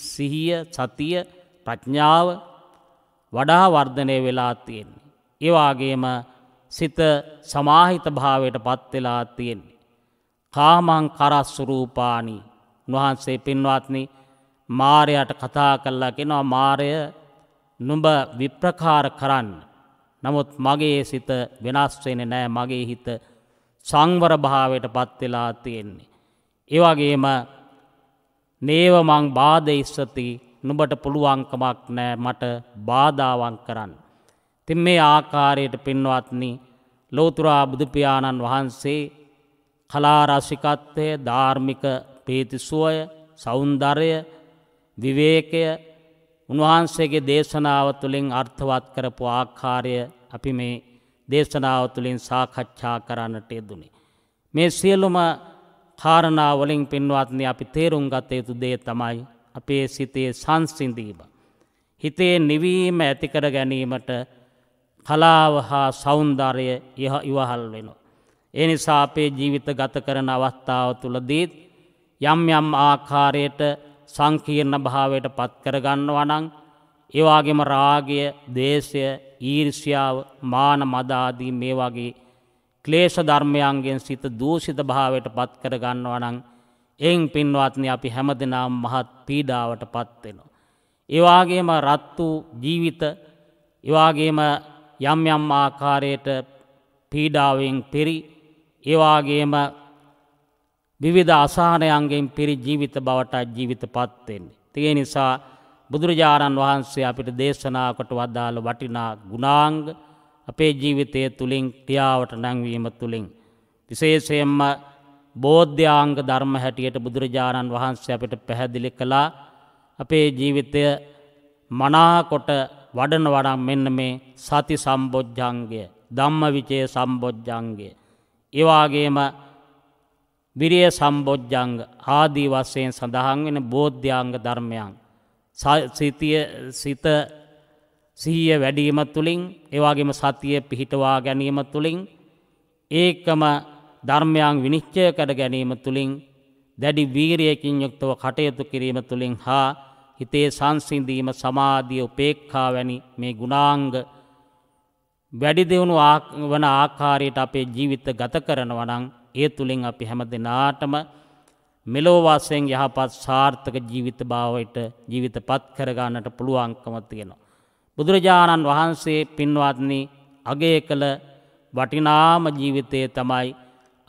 සිහිය සතිය ප්‍රඥාව වඩා වර්ධනය වෙලා තියෙන්නේ. ඒවාගේම සිත සමාහිත භාවයට පත්වෙලා තියෙන්නේ. කාමං කරස්සුරූපානී උන්වහන්සේ පින්වත්නි මාරයට කතා කල්ලා කෙනවා මාරය නුඹ විප්‍රකාර කරන්න. නමුත් මගේ සිත වෙනස්වෙන නෑ මගේ හිත සංවර භාවයට පත්වෙලා තියෙන්නේ. ඒවගේම නේවමං බාධ ඉස්සති නුබට පුළුවන්කමක් නෑ මට බාධාවන් කරන්න. තින් මේ ආකාරයට පින්වත්නි ලෝතුරා බුදුපියාණන් වහන්සේ කලාරසිකත්වය ධාර්මික පීතිසුවය සෞන්දරය විවේකය උන්වහන්සේගේ දේශනාව තුළින් අර්ථවත් කරපු ආකාරය අපි මේ දේශනාව තුළින් සාකච්ඡා කරන්නට යෙදුනේ. මේ සියලුම කාරණාවලින් පින්වත්නි අපි තේරුම් ගත යුතු දේ තමයි අපේ සිතේ සංසිින්දීම. හිතේ නිවීම ඇතිකර ගැනීමට කලාව හා සෞන්දරය ඉහ ඉවහල් වෙන. එනිසා අපේ ජීවිත ගත කරන අවස්ථාව තුළදීත් යම් යම් ආකාරයට සංකීර්ණ භාවයට පත්කරගන්නවනං ඒවාගේම රාගය දේශය ඊර්ෂ්‍යාව මාන මදාදී මේ වගේ ක්ලේෂ ධර්මයන්ගෙන් සිත දූෂිත භාවයට පත්කර ගන්නවනං එයින් පින්වත්න අපි හැමදෙනම් මහත් පීඩාවට පත්වෙනවා. ඒවාගේම රත් වූ ජීවිත ඒවාගේම යම් යම් ආකාරයට පීඩාවෙන් පිරි ඒවාගේම විවිධ අසානයන්ගෙන් පිරි ජීවිත බවට ජීවිත පත්වෙන්නේ. තිය නිසා බුදුරජාණන් වහන්සේ අපිට දේශනාකොට වදාළ වටිනා ගුණාංග අපේ ජීවිතය තුළින් ක්‍රියාවට නැංවීම තුළින්. විශේෂයෙන්ම බෝධ්‍යාංග ධර්ම හැටියට බුදුරජාණන් වහන්සේ අපිට පැහැදිලි කළා අපේ ජීවිතය මනාකොට වඩන වඩම් මෙන්න මේ සති සම්බෝජ්ජන්ගය ධම්ම විචය සම්බෝජ්ජන්ගේ. ඒවාගේම විරිය සම්බෝජ්ජංග ආදී වස්සයෙන් සඳහන් වෙන බෝධ්‍යාංග ධර්මයන් සිතිය සිත සීය වැඩීම තුළින් ඒවාගේම සතිය පිහිටවා ගැනීම තුළින් ඒකම ධර්මයන් විනිශ්චය කර ගැනීම තුළින් දැඩි වීරයකින් යුක්තව කටයුතු කිරීම තුළින් හා හිතේ සංසින්දීම සමාධිය උපේක්ඛා වැනි මේ ගුණාංග වැඩි දෙවුණු වන ආකාරයට අපේ ජීවිත ගත කරනවනං ඒ තුළින් අපි හැම දෙනාටම මෙලෝවාසයෙන් යහපත් සාර්ථක ජීවිත භාවයට ජීවිත පත් කරගන්නට පුළුවන්කම තියෙනවා. බුදුරජාණන් වහන්සේ පින්වත්නි අගය කළ වටිනාම ජීවිතය තමයි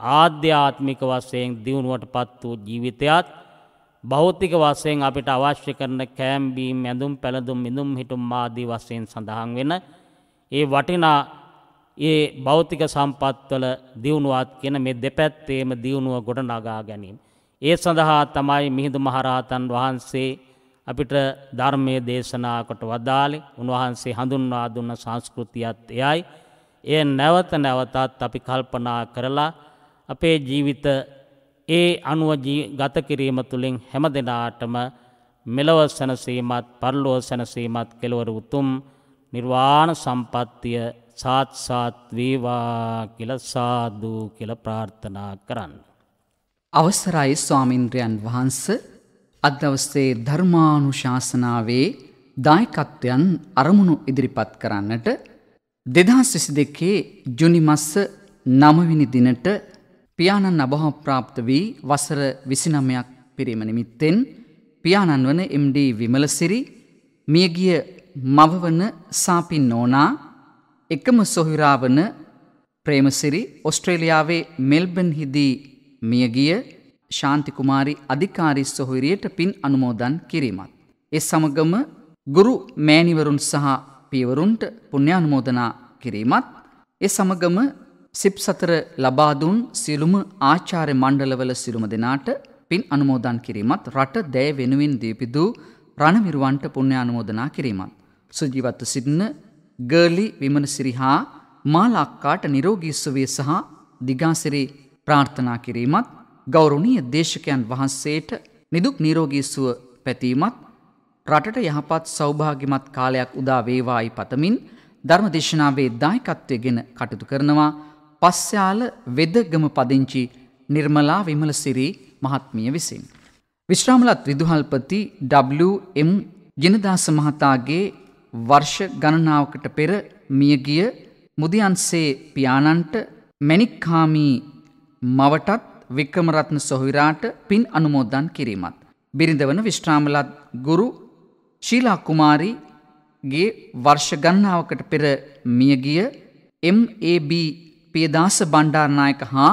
ආධ්‍යාත්මික වස්සයෙන් දියුණුවට පත් වූ ජීවිතයත් භෞතික වස්සයෙන් අපිට අවශ්‍ය කරන කෑම්බීම් ඇඳුම් පැළඳුම් මිඳුම් හිටුම් ආදී වස්සයෙන් සඳහන් වෙන ඒ වටිනා ඒ භෞතික සම්පත්වල දියුණුවත් කියන මේ දෙපැත්තේම දියුණුව ගොඩ නගා ගැනීම. ඒ සඳහා තමයි මිහිදු මහරහතන් වහන්සේ අපිට ධර්මය දේශනාකොට වදාලි උන්වහන්සේ හඳුන්වා දුන්න සංස්කෘතියත් එයයි. එය නැවත නැවතත් අපි කල්පනා කරලා අපේ ජීවිත ඒ අනුව ගත කිරීම තුළින් හැම දෙනාටම මෙලව සැනසීමත් පරලෝ සැනසීමත් කෙලවර උතුම් නිර්වාණ සම්පත්තිය සාත්සාත් වේවා කියල සාධූ කියල ප්‍රාර්ථනා කරන්න. අවසරයි ස්වාමින්ද්‍රයන් වහන්ස අදවස්සේ ධර්මානු ශාසනාවේ දායකත්වයන් අරමුණු ඉදිරිපත් කරන්නට දෙදහස් විසි දෙකේ ජුනිමස්ස නමවිනි දිනට පියාණන් අභහප්‍රාප්ත වී වසර විසිනමයක් පිරීම නිමිත්තෙන් පියාණන් වන MD විමලසිරි මියගිය මවවන සාපින් නෝනා එකම සොහිරාවන ප්‍රේමසිරි ඔස්ට්‍රේලියාවේ මෙල්බන් හිදී මියගිය ශාන්තිකුමාරි අධිකාරි සොහොරියට පින් අනුමෝදන් කිරීමත්. ඒ සමගම ගුරු මෑණිවරුන් සහ පියවරුන්ට පුණ්‍යානුමෝදනා කිරීමත් ඒ සමගම සිප් සතර ලබාදුන් සියලුම ආචාර්ය මණ්ඩලවල සිළුම දෙනාට පින් අනුමෝදන් කිරීමත් රට දැය වෙනුවෙන් දීපිදූ රණවිරුවන්ට පුණ්‍යානුමෝදනා කිරීමත්. සුජීවත්ව සිටින ගර්ලි විමන සිරිහා මාලක්කාට නිරෝගී සුවේ සහ දිගාසිරි ප්‍රාර්ථනා කිරීමත් ගෞරුණීය දේශකයන් වහන්සේට නිදුක් නිරෝගී සුව පැතීමත් රටට යහපත් සෞභාගිමත් කාලයක් උදා වේවායි පතමින් ධර්මදේශනාවේ දායකත්වයගෙන කටයුතු කරනවා පස්්‍යාල වෙදගම පදිංචි නිර්මලා විමලසිරී මහත්මිය විසින්. විශ්‍රාමලත් විදුහල්පති WM ජනදාස මහතාගේ වර්ෂ ගණනාවකට පෙර මියගිය මුදියන්සේ පියාණන්ට මැනික්කාමී මවටත් වික්‍රමරත්න සොහිරාට පින් අනුමෝදන් කිරීමත්. බිරිඳ වන විශ්‍රාමලත් ගුරු ශීලා කුමාරිගේ වර්ෂ ගණනාවකට පෙර මියගිය MAB පියදාස බණ්ඩාරනායක හා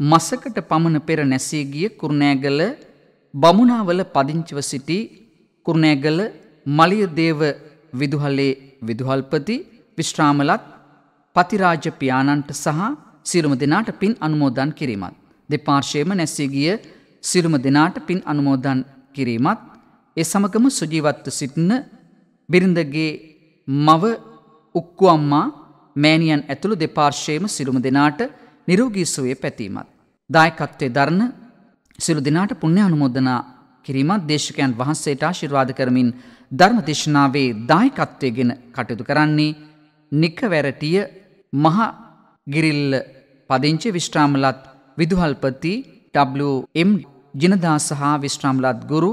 මසකට පමණ පෙර නැසී ගිය කුරුණෑගල බමුණාවල පදිංචිව සිටි කුරුණෑගල මලියදේව විදුහලේ විදුහල්පති විශ්‍රාමලත් පතිරාජ පියාණන්ට සහ සිරුම දෙනාට පින් අනුමෝදන් කිරීමත්. දෙපාර්ශයම නැසී ගිය සිරුම දෙනාට පින් අනුමෝදන් කිරීමත් ඒ සමගම සුජීවත්ව සිටින බිරිඳගේ මව උක්කු අම්මා මෑණියන් ඇතුළු දෙපාර්ශයම සිළුම දෙනාට නිරෝගී සුවේ පැතීමත්. දායකත්වය දරණ සිළු දෙනාට පුුණ්‍ය අනුමෝදනා කිරීමත් දේශකයන් වහන්සේට ආශිර්වාද කරමින් ධර්ම දේශනාවේ දායකත්වය ගෙන කටයුතු කරන්නේ නිකවැරටිය මහ ගිරිල්ල පදිංචි විශ්‍රාමලත් විදුහල්පති WM ජනදාස හා විශ්‍රාම්ලත් ගුරු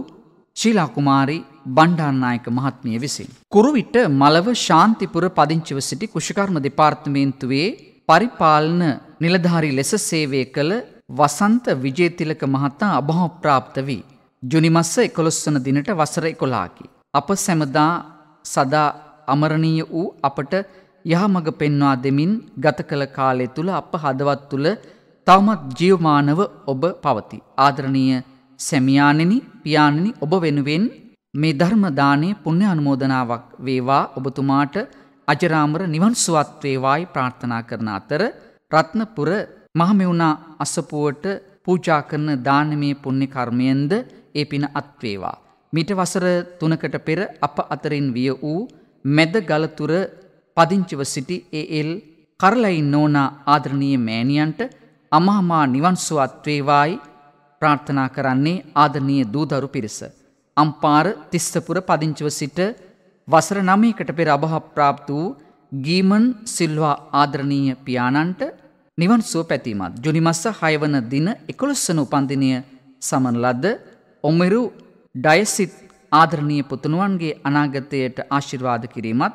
ශීලාකුමාරි බණ්ඩාරනායක මහත්මිය විසින්. කුරුවිට මලව ශාන්තිපුර පදිංචිව සිටි කුෂිකර්ම දෙපාර්තමේන්තුවේ පරිපාලන නිලධාරි ලෙස සේවය කළ වසන්ත විජේතිලක මහතා අභහප්‍රාප්ත වී. ජුනිමස්ස එකොළොස්වන දිනට වසර එකොලාකි. අප සැමදා සදා අමරණීය වූ අපට යහමඟ පෙන්වා දෙමින් ගත කළ කාලය තුළ අප හදවත් තුළ තවමත් ජීවමානව ඔබ පවති. ආදරණීය සැමියානෙනි පියාණනි ඔබ වෙනුවෙන් මේ ධර්මදානය පුුණ්‍ය අනුමෝදනාවක් වේවා ඔබතුමාට අජරාමර නිවන් සුවත් වේවායි ප්‍රාර්ථනා කරන අතර රත්නපුර මහමෙවුනා අසපුුවට පූජා කරන දානමේ පුුණ්‍ය කර්මයෙන්ද ඒ පින අත්වේවා. මිට වසර තුනකට පෙර අප අතරින් විය වූ මැද ගලතුර පදිංචිව සිටි ඒල් කරලයි නෝනා ආදරණීය මෑණියන්ට අමහමා නිවන්සුවත්වේවායි ප්‍රාර්ථනා කරන්නේ ආදරණීය දූදරු පිරිස. අම්පාර තිස්සපුර පදිංචිව සිට වසර නමයකට පෙර අභහප්‍රාප්ත වූ ගීමන් සිල්වා ආදරණීය පියාණන්ට නිවන් සුව පැතීමත්. ජුනිමස්ස හයවන දින එකොළොස්සන උපන්දිනය සමන ලද්ද ඔමෙරු ඩයසිත් ආදරණීය පුතුනුවන්ගේ අනාගතයට ආශිර්වාද කිරීමත්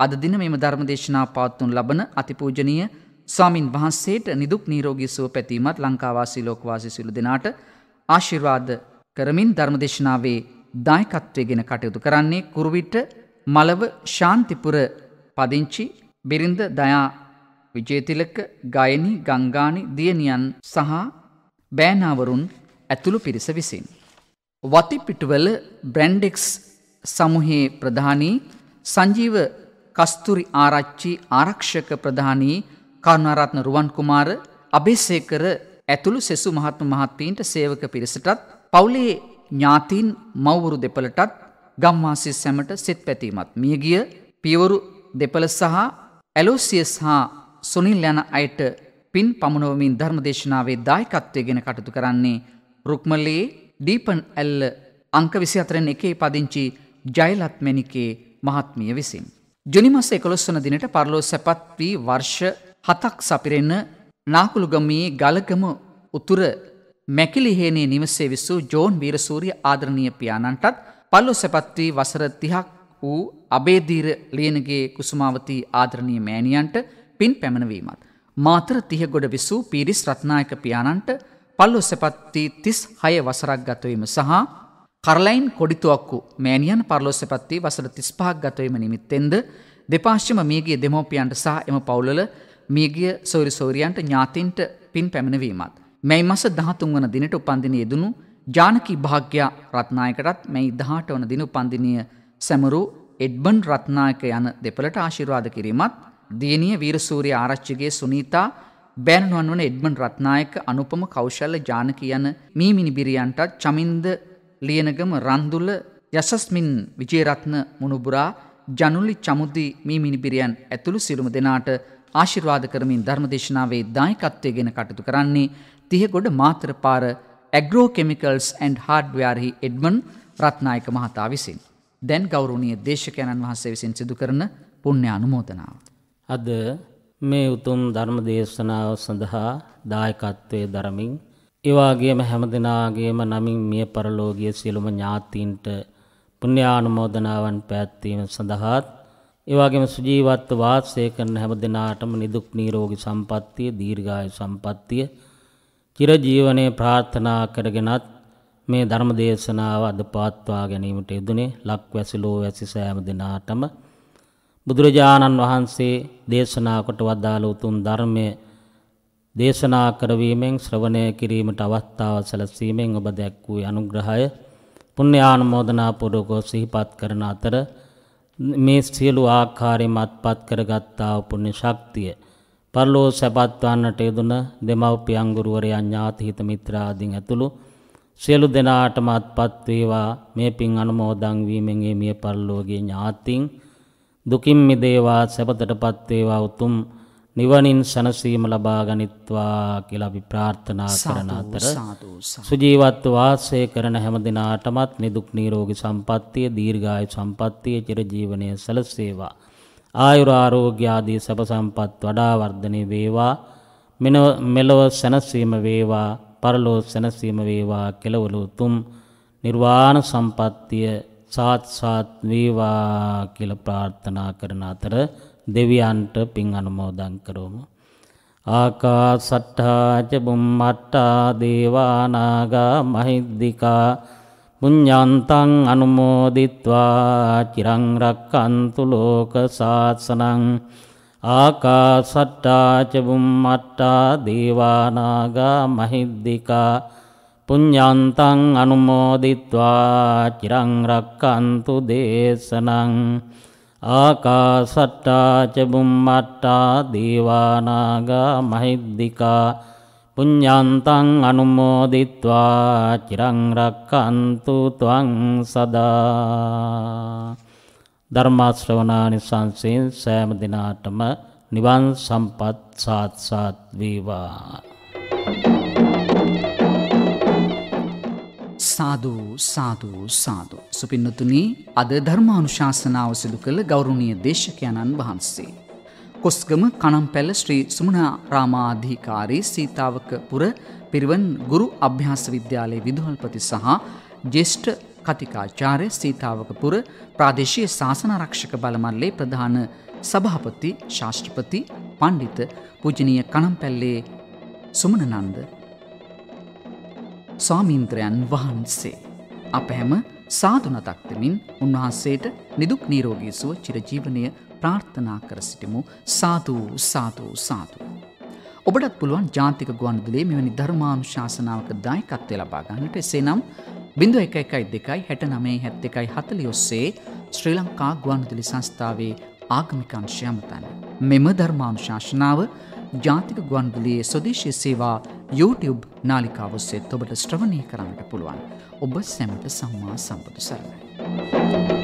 අද දින මෙම ධර්මදේශනා පාත්තුන් ලබන අතිපූජනීය ස්වාමින් වහන්සේට නිදුක් නීරෝගී සුව පැතීමත් ලංකාවාසී ලෝකවාසී සිළු දෙනාට ආශිර්වාද කරමින් ධර්මදේශනාවේ දායකත්වය ගෙන කටයුතු කරන්නේ කුරුවිට මලව ශාන්තිපුර පදිංචි බිරිඳ දයා විජේතිලක ගයනි ගංගානි දියනියන් සහ බෑනාවරුන් ඇතුළු පිරිස විසින්. වතිපිටුවල බ්‍රැන්ඩෙක්ස් සමුහේ ප්‍රධානී සංජීව කස්තුරි ආරච්චි ආරක්ෂක ප්‍රධානී කරුණාරත්න රුවන් කුමාර අබේසේකර ඇතුළු සෙසු මහත්ම මහත්වීන්ට සේවක පිරිසටත් පවුලේ ඥාතීන් මව්වරු දෙපළටත් ගම්වාසි සැමට සෙත් පැතීමත් මියගිය පියවරු දෙපළ සහ ඇලෝසියස් හා සුනිල් යන අයට පින් පමුණවමින් ධර්මදේශනාවේ දායකත්වය ගෙන කටතු කරන්නේ රුක්මල්ලේ ඩීපන් ඇල්ල අංක විසි අතරෙන් එකේ පදිංචි ජයලත්මැනිකේ මහත්මිය විසින්. ජුනිමස එකොළොස්වන දිනට පරලෝ සැපත් වී වර්ෂ හතක් සපිරෙන්න නාකුළුගමයේ ගලගම උතුර මැකිලිහේනේ නිවසේ විස්සූ ජෝන් වීරසූරිය ආදරණීය පියාණන්ටත් පල්ලො සැපත් වී වසර තිහක් වූ අබේදීර ලියනගේ කුසුමාවතී ආදරණීය මෑණියන්ට පින් පැමණවීමත්. මාතර තිහගොඩ විසූ පිරිස් රත්නායක පියාණන්ට පල්ලො සැපත්ති තිස් හය වසරක් ගතවීම සහ කරලයින් කොඩිතුවක්කු මෑනියන් පරලොස්සපත්ති වසර තිස්පාක් ගතවීම නිමිත්තෙන්ද දෙපාශ්‍යම මියගේ දෙමෝපියන්ට සහ එම පවුලල මියගිය සෝරි සෝරියන්ට ඥාතින්ට පින් පැමිණවීමත්. මැයි මස දහතුන් වන දිනට උපන්දින යෙදුණු ජානකී භාග්‍ය රත්නායකටත් මැයි දහට වන දින උපන්දිනය සැමරු එඩ්බන් රත්නායක යන දෙපලට ආශිර්වාද කිරීමත් දියනිය වීරසූරිය ආරච්චිගේ සුනීතා බෑනනුවන් වන එඩ්මන් රත්නායක අනුපම කෞශල්ල ජානක යන මීමිනිබිරියන්ටත් චමින්ද ලියනගම රන්දුල යසස්මින් විජේරත්න මුණුබුරා ජනුලි චමුද්දි මීමිනිබිරියන් ඇතුළු සිරුම දෙනාට ආශිර්වාද කරමින් ධර්මදේශනාවේ දායකත්වය ගෙන කටයුතු කරන්නේ තිහගොඩ මාතර පාර ඇග්‍රෝ කෙමිකල්ස් ඇන්ඩ් හාඩ්වයාරහි එඩ්මන් රත්නායක මහතා විසින්. දැන් ගෞරුණිය දේශකයණන් වහන්සේ විසින් සිදු කරන පුුණ්‍ය අනුමෝදනාව. අද මේ උතුම් ධර්ම දේශනාව සඳහා දායකත්වය දරමින් ඒවාගේම හැමදිනාගේම නමින් මිය පරලෝගිය සියලුම ඥාතීන්ට පුුණ්‍යානුමෝදනාවන් පැත්වීම සඳහාත් ඒවාගේම සුජීවත්ව වාසය කරන හැම දෙනාටම නිදුක් නීරෝගි සම්පත්තිය දීර්ඝාය සම්පත්තිය චිරජීවනය ප්‍රාර්ථනා කරගෙනත් මේ ධර්ම දේශනාව අද පාත්වා ගැනීමට යෙදුනේ ලක් වැසිලෝ වැසි සෑම දෙනාටම. බුදුරජාණන් වහන්සේ දේශනා කොට වදාළ උතුම් ධර්මය දේශනා කරවීමෙන් ශ්‍රවණය කිරීමට අවස්ථාව සැලසීමෙන් ඔබ දැක් වූ අනුග්‍රහය පුණ්‍යානුමෝදනා පුරෝගෝ සිහිපත් කරන අතර මේ සියලු ආකාරයෙන් අත්පත් කරගත්තා වූ පුණ්‍ය ශක්තිය. පරලෝ සැපත්වන්නට යෙදුන දෙමව්පියන් ගුරුවරයන් ඥාති හිත මිත්‍රාදීන් ඇතුළු සියලු දෙනාටම අත්පත් වේවා. මේ පින් අනුමෝදන් වීමෙන් ඒ මිය පරලෝකීය ඥාතීන් දුකින් මිදේවා සැපතටපත් වේවා උතුම් නිවනින් සැනසීම ලබා ගනිත්වා කියලා අපි ප්‍රාර්ථනා කරන අතර සුජීවත්ව වාසය කරන හැම දිනාටමත් නිදුක් නිරෝගී සම්පන්නිය දීර්ඝායු සම්පන්නිය චිරජීවනයේ සැලසේවා ආයුර ආරෝග්‍ය ආදී සැප සම්පත් වඩා වර්ධනය වේවා. මෙලොව සැනසීම වේවා. පරලෝ සැනසීම වේවා. කෙලවලු තුම් නිර්වාණ සම්පත්තිය සාත් සාත් වේවා කියලා ප්‍රාර්ථනා කරන අතර දෙවියන්ට පින් අනුමෝදන් කරමු. ආකාසට්ඨා ච බුම්මට්ටා දේවා නාග මහිද්దికා පුඤ්ඤාන්තං අනුමෝදිත්වා චිරං රක්칸තු ලෝක සාසනං ආකාසට්ටා ච බුම්මට්ටා දේවානාග මහිද්దికා පුඤ්ඤාන්තං අනුමෝදිත්වා චිරං රක්칸තු දේශනං ආකාසට්ටා ච බුම්මට්ටා දේවානාග මහිද්దికා පුඤ්ඤාන්තං අනුමෝදිත්වා චිරං රක්칸තු ත්වං සදා ධර්ම ශ්‍රවණානි සංසෙන් සෑම දිනාටම නිවන් සම්පත් සාත්සාත් වේවා සාධූ සාධූ සාධු. සුපින්නතුනී අද ධර්මානුශාසනාව සිදු කළ ගෞරුණිය දේශකයණන් වහන්සේ. කොස්ගම කනම් පැල්ල ශ්‍රී සුමනාරාමාධිකාරී සීතාවක පුර පිරිවන් ගුරු අභ්‍යාස විද්‍යාලයේ විදුහල්පති සහ ජෙෂ්ඨ කතිකාචාර්ය සීතාවකපුර ප්‍රාදේශීය ශාසනාරක්ෂක බලමල්ලේ ප්‍රධාන සභාපති ශාස්ත්‍රපති පණ්ඩිත පූජනීය කනම්පැල්ලේ සුමනනන්ද ස්වාමීන්ද්‍රයන් වහන්සේ. අප හැම සාධනතක් දෙමින් උන්වහන්සේට නිදුක් නීරෝගී සුව චිරජීවනය ප්‍රාර්ථනා කර සිටිමු සාධූ සාධූ සාධූ. ඔබටත් පුළුවන් ජාතික ගුවන්දුලේ මෙවැනි ධර්මානු ශාසනාවක දායකත්වය ලබා ගන්නට එසේ නම් බිඳුව එක එකයි දෙකයි හැට නමේ හැත් එකයි හතලි ඔස්සේ ශ්‍රී ලංකා ගුවන්දුලි සංස්ථාවේ ආගමිකංශයමතන්. මෙම ධර්මානු ශාසනාව ජාතික ගුවන්විදුලියේ ස්වදේශීය සේවා YouTube නාලිකාව ඔස්සේ ඔබට ශ්‍රවණය කරන්නට පුළුවන්. ඔබ සැමට සම්මා සම්බුදු සරණයි.